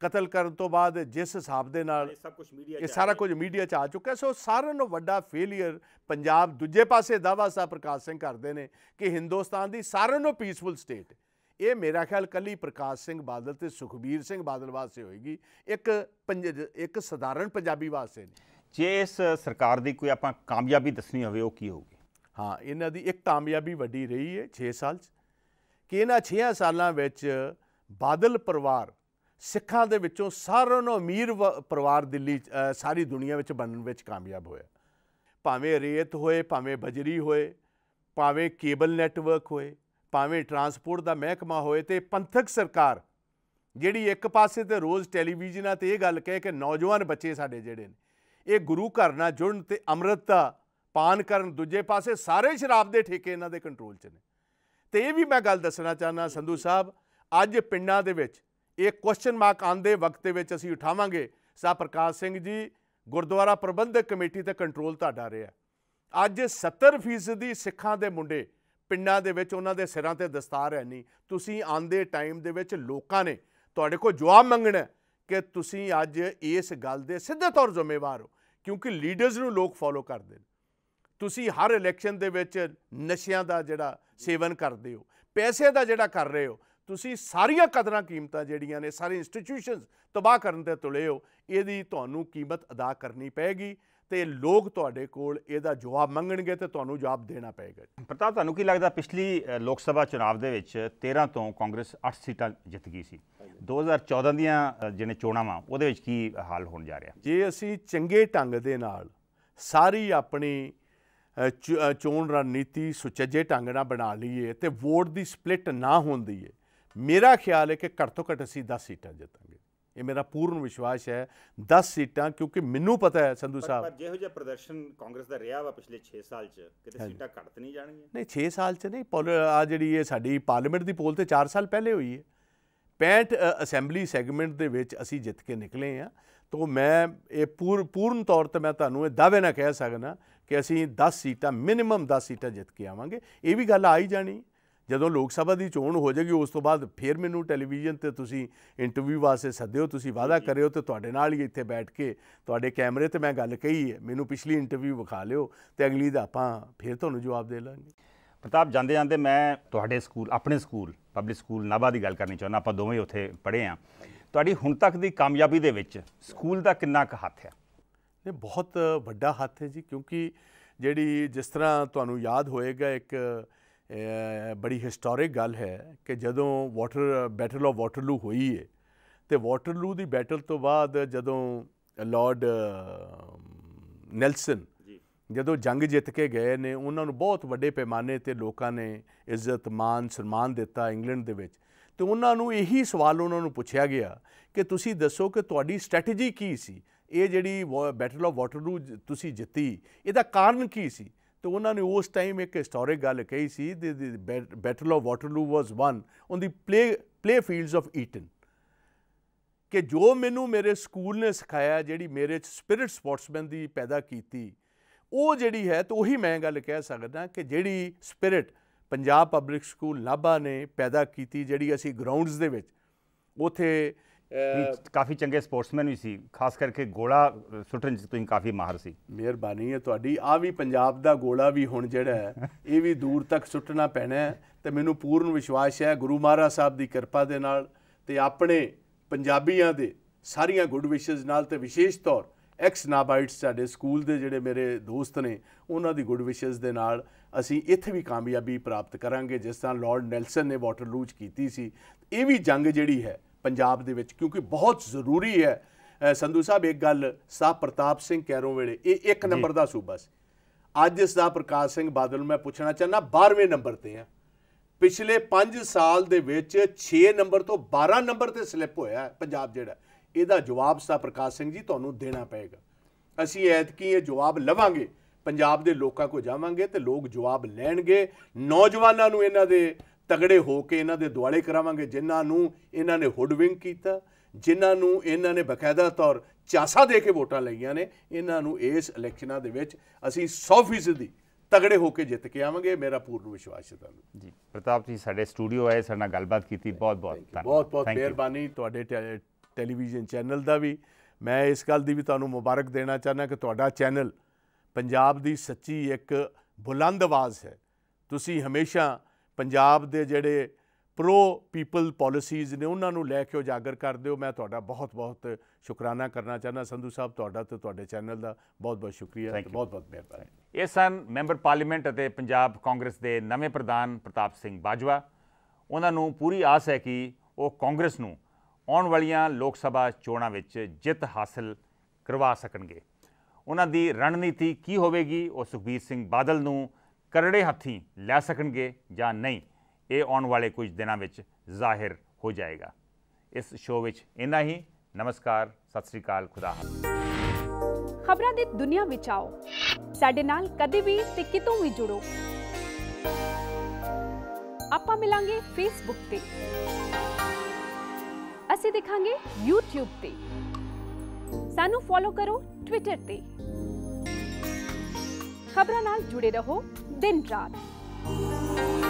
ਕਤਲ ਕਰਨ ਤੋਂ ਬਾਅਦ ਜਿਸ ਹਿਸਾਬ ਦੇ ਨਾਲ ਸਭ ਕੁਝ ਮੀਡੀਆ ਇਹ ਸਾਰਾ ਕੁਝ ਮੀਡੀਆ 'ਚ ਆ ਚੁੱਕਾ ਸੋ ਸਾਰਿਆਂ ਨੂੰ ਵੱਡਾ ਫੇਲਿਅਰ ਪੰਜਾਬ ਦੂਜੇ ਪਾਸੇ ਦਾਵਾ ਸਾਹਿਬ ਪ੍ਰਕਾਸ਼ ਸਿੰਘ ਕਰਦੇ ਨੇ ਕਿ ਹਿੰਦੁਸਤਾਨ ਦੀ ਸਾਰਿਆਂ ਨੂੰ ਪੀਸਫੁਲ ਸਟੇਟ ਇਹ ਮੇਰਾ ਖਿਆਲ ਕੱਲੀ ਪ੍ਰਕਾਸ਼ ਸਿੰਘ ਬਾਦਲ ਤੇ ਸੁਖਬੀਰ ਸਿੰਘ ਬਾਦਲ ਵਾਸਤੇ ਹੋਏਗੀ। ਇੱਕ ਇੱਕ ਸਧਾਰਨ ਪੰਜਾਬੀ ਵਾਸਤੇ ਨਹੀਂ। ਜੇ ਇਸ ਸਰਕਾਰ ਦੀ ਕੋਈ ਆਪਾਂ ਕਾਮਯਾਬੀ ਦੱਸਣੀ ਹੋਵੇ ਉਹ ਕੀ ਹੋਊਗੀ? ਹਾਂ ਇਹਨਾਂ ਦੀ ਇੱਕ ਕਾਮਯਾਬੀ ਵੱਡੀ ਰਹੀ ਹੈ 6 ਸਾਲ 'ਚ। ਕਿ ਇਹਨਾਂ 6 ਸਾਲਾਂ ਵਿੱਚ ਬਾਦਲ ਪਰਿਵਾਰ ਸਿੱਖਾਂ ਦੇ ਵਿੱਚੋਂ ਸਾਰਿਆਂ ਨੂੰ ਅਮੀਰ ਪਰਿਵਾਰ ਦਿੱਲੀ ਸਾਰੀ ਦੁਨੀਆ ਵਿੱਚ ਬਣਨ ਵਿੱਚ ਕਾਮਯਾਬ ਹੋਇਆ। ਭਾਵੇਂ ਰੇਤ ਹੋਏ, ਭਾਵੇਂ ਬਜਰੀ ਹੋਏ, ਭਾਵੇਂ ਕੇਬਲ ਨੈਟਵਰਕ ਹੋਏ, ਭਾਵੇਂ ਟਰਾਂਸਪੋਰਟ ਦਾ ਮਹਿਕਮਾ ਹੋਏ ਤੇ ਪੰਥਕ ਸਰਕਾਰ, ਜਿਹੜੀ ਇੱਕ ਪਾਸੇ ਤੇ ਰੋਜ਼ ਟੈਲੀਵਿਜ਼ਨਾਂ ਤੇ ਇਹ ਗੱਲ ਕਹੇ ਕਿ ਨੌਜਵਾਨ ਬੱਚੇ ਸਾਡੇ ਜਿਹੜੇ ਨੇ, ਇਹ ਗੁਰੂ ਘਰ ਨਾਲ ਜੁੜਨ ਤੇ ਅੰਮ੍ਰਿਤਤਾ ਪਾਨ ਕਰਨ ਦੂਜੇ ਪਾਸੇ ਸਾਰੇ ਸ਼ਰਾਬ ਦੇ ਠੇਕੇ ਇਹਨਾਂ ਦੇ ਕੰਟਰੋਲ 'ਚ ਨੇ। ਤੇ ਇਹ ਵੀ ਮੈਂ ਗੱਲ ਦੱਸਣਾ ਚਾਹਨਾ ਸੰਧੂ ਸਾਹਿਬ, ਅੱਜ ਪਿੰਡਾਂ ਦੇ ਵਿੱਚ ਇਹ ਕੁਐਸਚਨ ਮਾਰਕ ਆਂਦੇ ਵਕਤ ਦੇ ਵਿੱਚ ਅਸੀਂ ਉਠਾਵਾਂਗੇ। ਸਾ ਪ੍ਰਕਾਸ਼ ਸਿੰਘ ਜੀ, ਗੁਰਦੁਆਰਾ ਪ੍ਰਬੰਧਕ ਕਮੇਟੀ ਤੇ ਕੰਟਰੋਲ ਤੁਹਾਡਾ ਰਿਹਾ। ਅੱਜ 70% ਸਿੱਖਾਂ ਦੇ ਮੁੰਡੇ ਪਿੰਡਾਂ ਦੇ ਵਿੱਚ ਉਹਨਾਂ ਦੇ ਸਿਰਾਂ ਤੇ ਦਸਤਾਰ ਹੈ ਨਹੀਂ ਤੁਸੀਂ ਆਂਦੇ ਟਾਈਮ ਦੇ ਵਿੱਚ ਲੋਕਾਂ ਨੇ ਤੁਹਾਡੇ ਕੋਲ ਜਵਾਬ ਮੰਗਣਾ ਕਿ ਤੁਸੀਂ ਅੱਜ ਇਸ ਗੱਲ ਦੇ ਸਿੱਧੇ ਤੌਰ ਜ਼ਿੰਮੇਵਾਰ ਹੋ, ਕਿਉਂਕਿ ਲੀਡਰਸ ਨੂੰ ਲੋਕ ਫੋਲੋ ਕਰਦੇ ਨੇ। ਤੁਸੀਂ ਹਰ ਇਲੈਕਸ਼ਨ ਦੇ ਵਿੱਚ ਨਸ਼ਿਆਂ ਦਾ ਜਿਹੜਾ ਸੇਵਨ ਕਰਦੇ ਹੋ, ਪੈਸੇ ਦਾ ਜਿਹੜਾ ਕਰ ਰਹੇ ਹੋ ਤੁਸੀਂ ਸਾਰੀਆਂ ਕਦਰਾਂ ਕੀਮਤਾਂ ਜਿਹੜੀਆਂ ਨੇ ਸਾਰੇ ਇੰਸਟੀਟਿਊਸ਼ਨਸ ਤਬਾਹ ਕਰਨ ਤੇ ਤੁਲੇ ਹੋ ਇਹਦੀ ਤੁਹਾਨੂੰ ਕੀਮਤ ਅਦਾ ਕਰਨੀ ਪੈਗੀ ਤੇ ਲੋਕ ਤੁਹਾਡੇ ਕੋਲ ਇਹਦਾ ਜਵਾਬ ਮੰਗਣਗੇ ਤੇ ਤੁਹਾਨੂੰ ਜਵਾਬ ਦੇਣਾ ਪਏਗਾ ਪ੍ਰਤਾਪ ਤੁਹਾਨੂੰ ਕੀ ਲੱਗਦਾ ਪਿਛਲੀ ਲੋਕ ਸਭਾ ਚੁਣਾਵ ਦੇ ਵਿੱਚ 13 ਤੋਂ ਕਾਂਗਰਸ 8 ਸੀਟਾਂ ਜਿੱਤ ਗਈ ਸੀ। 2014 ਦੀਆਂ ਜਿਹਨੇ ਚੋਣਾਂ ਵਾ ਉਹਦੇ ਵਿੱਚ ਕੀ ਹਾਲ ਹੋਣ ਜਾ ਰਿਹਾ? ਜੇ ਅਸੀਂ ਚੰਗੇ ਢੰਗ ਦੇ ਨਾਲ ਸਾਰੀ ਆਪਣੀ ਚੋਣ ਰਣਨੀਤੀ ਸੁਚੱਜੇ ਢੰਗ ਨਾਲ ਬਣਾ ਲਈਏ ਤੇ ਵੋਟ ਦੀ ਸਪਲਿਟ ਨਾ ਹੁੰਦੀ ਏ ਮੇਰਾ ਖਿਆਲ ਹੈ ਕਿ ਘੱਟ ਤੋਂ ਘੱਟ ਅਸੀਂ 10 ਸੀਟਾਂ ਜਿੱਤਾਂਗੇ। ਇਹ ਮੇਰਾ ਪੂਰਨ ਵਿਸ਼ਵਾਸ ਹੈ 10 ਸੀਟਾਂ ਕਿਉਂਕਿ ਮੈਨੂੰ ਪਤਾ ਹੈ ਸੰਧੂ ਸਾਹਿਬ। ਪਰ ਜਿਹੋ ਜਿਹਾ ਪ੍ਰਦਰਸ਼ਨ ਕਾਂਗਰਸ ਦਾ ਰਿਹਾ ਵਾ ਪਿਛਲੇ 6 ਸਾਲ 'ਚ ਕਿਤੇ ਸੀਟਾਂ ਘੱਟ ਨਹੀਂ ਜਾਣਗੀਆਂ? ਨਹੀਂ 6 ਸਾਲ 'ਚ ਨਹੀਂ ਆ ਜਿਹੜੀ ਇਹ ਸਾਡੀ ਪਾਰਲੀਮੈਂਟ ਦੀ ਪੋਲ ਤੇ 4 ਸਾਲ ਪਹਿਲੇ ਹੋਈ ਹੈ। 65 ਅਸੈਂਬਲੀ ਸੈਗਮੈਂਟ ਦੇ ਵਿੱਚ ਅਸੀਂ ਜਿੱਤ ਕੇ ਨਿਕਲੇ ਆ ਤੋਂ ਮੈਂ ਇਹ ਪੂਰਨ ਤੌਰ ਤੇ ਮੈਂ ਤੁਹਾਨੂੰ ਇਹ ਦਾਅਵੇ ਨਾਲ ਕਹਿ ਸਕਦਾ ਕਿ ਅਸੀਂ 10 ਸੀਟਾਂ ਮਿਨੀਮਮ 10 ਸੀਟਾਂ ਜਿੱਤ ਕੇ ਆਵਾਂਗੇ। ਇਹ ਵੀ ਗੱਲ ਆਈ ਜਾਣੀ। ਜਦੋਂ ਲੋਕ ਸਭਾ ਦੀ ਚੋਣ ਹੋ ਜਾਏਗੀ ਉਸ ਤੋਂ ਬਾਅਦ ਫਿਰ ਮੈਨੂੰ ਟੈਲੀਵਿਜ਼ਨ ਤੇ ਤੁਸੀਂ ਇੰਟਰਵਿਊ ਵਾਸਤੇ ਸੱਦਿਓ ਤੁਸੀਂ ਵਾਅਦਾ ਕਰਿਓ ਤੇ ਤੁਹਾਡੇ ਨਾਲ ਹੀ ਇੱਥੇ ਬੈਠ ਕੇ ਤੁਹਾਡੇ ਕੈਮਰੇ ਤੇ ਮੈਂ ਗੱਲ ਕਹੀ ਹੈ ਮੈਨੂੰ ਪਿਛਲੀ ਇੰਟਰਵਿਊ ਵਿਖਾ ਲਿਓ ਤੇ ਅਗਲੀ ਦਾ ਆਪਾਂ ਫਿਰ ਤੁਹਾਨੂੰ ਜਵਾਬ ਦੇ ਲਾਂਗੇ। ਪ੍ਰਤਾਪ ਜਾਂਦੇ ਜਾਂਦੇ ਮੈਂ ਤੁਹਾਡੇ ਸਕੂਲ ਆਪਣੇ ਸਕੂਲ ਪਬਲਿਕ ਸਕੂਲ ਨਾਬਾ ਦੀ ਗੱਲ ਕਰਨੀ ਚਾਹੁੰਦਾ ਆਪਾਂ ਦੋਵੇਂ ਉੱਥੇ ਪੜ੍ਹੇ ਆ ਤੁਹਾਡੀ ਹੁਣ ਤੱਕ ਦੀ ਕਾਮਯਾਬੀ ਦੇ ਵਿੱਚ ਸਕੂਲ ਦਾ ਕਿੰਨਾ ਕੁ ਹੱਥ ਹੈ? ਇਹ ਬਹੁਤ ਵੱਡਾ ਹੱਥ ਹੈ ਜੀ ਕਿਉਂਕਿ ਜਿਹੜੀ ਜਿਸ ਤਰ੍ਹਾਂ ਤੁਹਾਨੂੰ ਯਾਦ ਹੋਏਗਾ ਇੱਕ ਬੜੀ ਹਿਸਟੋਰਿਕ ਗੱਲ ਹੈ ਕਿ ਜਦੋਂ ਵਾਟਰ ਬੈਟਲ ਆਫ ਵਾਟਰਲੂ ਹੋਈ ਹੈ ਤੇ ਵਾਟਰਲੂ ਦੀ ਬੈਟਲ ਤੋਂ ਬਾਅਦ ਜਦੋਂ ਲਾਰਡ ਨੈਲਸਨ ਜਦੋਂ ਜੰਗ ਜਿੱਤ ਕੇ ਗਏ ਨੇ ਉਹਨਾਂ ਨੂੰ ਬਹੁਤ ਵੱਡੇ ਪੈਮਾਨੇ ਤੇ ਲੋਕਾਂ ਨੇ ਇੱਜ਼ਤ ਮਾਨ ਸਨਮਾਨ ਦਿੱਤਾ ਇੰਗਲੈਂਡ ਦੇ ਵਿੱਚ ਤੇ ਉਹਨਾਂ ਨੂੰ ਇਹੀ ਸਵਾਲ ਉਹਨਾਂ ਨੂੰ ਪੁੱਛਿਆ ਗਿਆ ਕਿ ਤੁਸੀਂ ਦੱਸੋ ਕਿ ਤੁਹਾਡੀ ਸਟ੍ਰੈਟਜੀ ਕੀ ਸੀ? ਇਹ ਜਿਹੜੀ ਬੈਟਲ ਆਫ ਵਾਟਰਲੂ ਤੁਸੀਂ ਜਿੱਤੀ ਇਹਦਾ ਕਾਰਨ ਕੀ ਸੀ? ਤੇ ਉਹਨਾਂ ਨੇ ਉਸ ਟਾਈਮ ਇੱਕ ਹਿਸਟੋਰਿਕ ਗੱਲ ਕਹੀ ਸੀ the battle of Waterloo was won on the play play fields of Eton ਕਿ ਜੋ ਮੈਨੂੰ ਮੇਰੇ ਸਕੂਲ ਨੇ ਸਿਖਾਇਆ, ਜਿਹੜੀ ਮੇਰੇ ਚ ਸਪਿਰਿਟ ਸਪੋਰਟਸਮੈਨ ਦੀ ਪੈਦਾ ਕੀਤੀ, ਉਹ ਜਿਹੜੀ ਹੈ ਤਾਂ ਉਹੀ ਮੈਂ ਗੱਲ ਕਹਿ ਸਕਦਾ ਕਿ ਜਿਹੜੀ spirit Punjab public school Nabha ਨੇ ਪੈਦਾ ਕੀਤੀ, ਜਿਹੜੀ ਅਸੀਂ ਗਰਾਊਂਡਸ ਦੇ ਵਿੱਚ, ਉਥੇ ਕਾਫੀ ਚੰਗੇ ਸਪੋਰਟਸਮੈਨ ਵੀ ਸੀ ਖਾਸ ਕਰਕੇ ਗੋਲਾ ਸੁੱਟਣ 'ਚ ਤੁਸੀਂ ਕਾਫੀ ਮਾਹਰ ਸੀ। ਮਿਹਰਬਾਨੀ ਹੈ ਤੁਹਾਡੀ। ਆ ਵੀ ਪੰਜਾਬ ਦਾ ਗੋਲਾ ਵੀ ਹੁਣ ਜਿਹੜਾ ਹੈ ਇਹ ਵੀ ਦੂਰ ਤੱਕ ਸੁੱਟਣਾ ਪੈਣਾ ਹੈ ਤੇ ਮੈਨੂੰ ਪੂਰਨ ਵਿਸ਼ਵਾਸ ਹੈ ਗੁਰੂ ਮਹਾਰਾਜ ਸਾਹਿਬ ਦੀ ਕਿਰਪਾ ਦੇ ਨਾਲ ਤੇ ਆਪਣੇ ਪੰਜਾਬੀਆਂ ਦੇ ਸਾਰੀਆਂ ਗੁੱਡ ਵਿਸ਼ੇਸ ਨਾਲ ਤੇ ਵਿਸ਼ੇਸ਼ ਤੌਰ ਐਕਸ ਨਾਬਾਈਟਸ ਸਾਡੇ ਸਕੂਲ ਦੇ ਜਿਹੜੇ ਮੇਰੇ ਦੋਸਤ ਨੇ ਉਹਨਾਂ ਦੀ ਗੁੱਡ ਵਿਸ਼ੇਸ ਦੇ ਨਾਲ ਅਸੀਂ ਇੱਥੇ ਵੀ ਕਾਮਯਾਬੀ ਪ੍ਰਾਪਤ ਕਰਾਂਗੇ ਜਿਸ ਤਰ੍ਹਾਂ ਲਾਰਡ ਨੈਲਸਨ ਨੇ ਵਾਟਰਲੂ 'ਚ ਕੀਤੀ ਸੀ। ਇਹ ਵੀ ਜੰਗ ਜਿਹੜੀ ਹੈ ਪੰਜਾਬ ਦੇ ਵਿੱਚ ਕਿਉਂਕਿ ਬਹੁਤ ਜ਼ਰੂਰੀ ਹੈ। ਸੰਧੂ ਸਾਹਿਬ ਇੱਕ ਗੱਲ ਸਾਹ ਪ੍ਰਤਾਪ ਸਿੰਘ ਕੈਰੋਂ ਵੇਲੇ ਇਹ ਇੱਕ ਨੰਬਰ ਦਾ ਸੂਬਾ ਸੀ। ਅੱਜ ਸਰਦਾਰ ਪ੍ਰਕਾਸ਼ ਸਿੰਘ ਬਾਦਲ ਨੂੰ ਮੈਂ ਪੁੱਛਣਾ ਚਾਹੁੰਦਾ 12ਵੇਂ ਨੰਬਰ ਤੇ ਆ। ਪਿਛਲੇ 5 ਸਾਲ ਦੇ ਵਿੱਚ 6 ਨੰਬਰ ਤੋਂ 12 ਨੰਬਰ ਤੇ ਸਲਿੱਪ ਹੋਇਆ ਹੈ ਪੰਜਾਬ ਜਿਹੜਾ। ਇਹਦਾ ਜਵਾਬ ਸਰਦਾਰ ਪ੍ਰਕਾਸ਼ ਸਿੰਘ ਜੀ ਤੁਹਾਨੂੰ ਦੇਣਾ ਪਏਗਾ। ਅਸੀਂ ਐਤਕੀ ਇਹ ਜਵਾਬ ਲਵਾਂਗੇ। ਪੰਜਾਬ ਦੇ ਲੋਕਾਂ ਕੋ ਜਾਵਾਂਗੇ ਤੇ ਲੋਕ ਜਵਾਬ ਲੈਣਗੇ। ਨੌਜਵਾਨਾਂ ਨੂੰ ਇਹਨਾਂ ਦੇ ਤਗੜੇ ਹੋ ਕੇ ਇਹਨਾਂ ਦੇ ਦੁਆਲੇ ਕਰਾਵਾਂਗੇ ਜਿਨ੍ਹਾਂ ਨੂੰ ਇਹਨਾਂ ਨੇ ਹੁਡਵਿੰਗ ਕੀਤਾ ਜਿਨ੍ਹਾਂ ਨੂੰ ਇਹਨਾਂ ਨੇ ਬਕਾਇਦਾ ਤੌਰ ਚਾਸਾ ਦੇ ਕੇ ਵੋਟਾਂ ਲਈਆਂ ਨੇ ਇਹਨਾਂ ਨੂੰ ਇਸ ਇਲੈਕਸ਼ਨਾਂ ਦੇ ਵਿੱਚ ਅਸੀਂ 100% ਦੀ ਤਗੜੇ ਹੋ ਕੇ ਜਿੱਤ ਕੇ ਆਵਾਂਗੇ। ਮੇਰਾ ਪੂਰਨ ਵਿਸ਼ਵਾਸ ਹੈ ਤੁਹਾਨੂੰ। ਜੀ ਪ੍ਰਤਾਪ ਜੀ ਸਾਡੇ ਸਟੂਡੀਓ ਆਏ ਸਾਡੇ ਨਾਲ ਗੱਲਬਾਤ ਕੀਤੀ ਬਹੁਤ ਬਹੁਤ ਧੰਨਵਾਦ। ਬਹੁਤ ਬਹੁਤ. ਮਿਹਰਬਾਨੀ ਤੁਹਾਡੇ ਟੈਲੀਵਿਜ਼ਨ ਚੈਨਲ ਦਾ ਵੀ। ਮੈਂ ਇਸ ਗੱਲ ਦੀ ਵੀ ਤੁਹਾਨੂੰ ਮੁਬਾਰਕ ਦੇਣਾ ਚਾਹੁੰਦਾ ਕਿ ਤੁਹਾਡਾ ਚੈਨਲ ਪੰਜਾਬ ਦੀ ਸੱਚੀ ਇੱਕ ਬੁਲੰਦ ਆਵਾਜ਼ ਹੈ। ਤੁਸੀਂ ਹਮੇਸ਼ਾ ਪੰਜਾਬ ਦੇ ਜਿਹੜੇ ਪ੍ਰੋ ਪੀਪਲ ਪਾਲਿਸੀਜ਼ ਨੇ ਉਹਨਾਂ ਨੂੰ ਲੈ ਕੇ ਉਜਾਗਰ ਕਰਦੇ ਹੋ ਮੈਂ ਤੁਹਾਡਾ ਬਹੁਤ ਬਹੁਤ ਸ਼ੁਕਰਾਨਾ ਕਰਨਾ ਚਾਹੁੰਦਾ। ਸੰਧੂ ਸਾਹਿਬ ਤੁਹਾਡਾ ਤੇ ਤੁਹਾਡੇ ਚੈਨਲ ਦਾ ਬਹੁਤ ਬਹੁਤ ਸ਼ੁਕਰੀਆ Thank you. ਬਹੁਤ ਬਹੁਤ ਮਿਹਰਬਾਨੀ। ਇਹ ਸਨ ਮੈਂਬਰ ਪਾਰਲੀਮੈਂਟ ਅਤੇ ਪੰਜਾਬ ਕਾਂਗਰਸ ਦੇ ਨਵੇਂ ਪ੍ਰਧਾਨ ਪ੍ਰਤਾਪ ਸਿੰਘ ਬਾਜਵਾ। ਉਹਨਾਂ ਨੂੰ ਪੂਰੀ ਆਸ ਹੈ ਕਿ ਉਹ ਕਾਂਗਰਸ ਨੂੰ ਆਉਣ ਵਾਲੀਆਂ ਲੋਕ ਸਭਾ ਚੋਣਾਂ ਵਿੱਚ ਜਿੱਤ ਹਾਸਲ ਕਰਵਾ ਸਕਣਗੇ। ਉਹਨਾਂ ਦੀ ਰਣਨੀਤੀ ਕੀ ਹੋਵੇਗੀ? ਉਹ ਸੁਖਬੀਰ ਸਿੰਘ ਬਾਦਲ ਨੂੰ ਕਰੜੇ ਹੱਥੀਂ ਲੈ ਸਕਣਗੇ ਜਾਂ ਨਹੀਂ, ਇਹ ਆਉਣ ਵਾਲੇ ਕੁਝ ਦਿਨਾਂ ਵਿੱਚ ਜ਼ਾਹਿਰ ਹੋ ਜਾਏਗਾ। ਇਸ ਸ਼ੋਅ ਵਿੱਚ ਇੰਨਾ ਹੀ। ਨਮਸਕਾਰ, ਸਤਿ ਸ੍ਰੀ ਅਕਾਲ, ਖੁਦਾ ਖਬਰਾਂ ਦੀ ਦੁਨੀਆ ਵਿੱਚ ਆਓ। ਸਾਡੇ ਨਾਲ ਕਦੇ ਵੀ ਤੇ ਕਿਤੋਂ ਵੀ ਜੁੜੋ। ਆਪਾਂ ਮਿਲਾਂਗੇ ਫੇਸਬੁੱਕ ਤੇ। ਅਸੀਂ ਦਿਖਾਂਗੇ YouTube ਤੇ। ਸਾਨੂੰ ਫੋਲੋ ਕਰੋ ਟਵਿੱਟਰ ਤੇ। ਖਬਰਾਂ ਨਾਲ ਜੁੜੇ ਰਹੋ ਦਿਨ ਰਾਤ।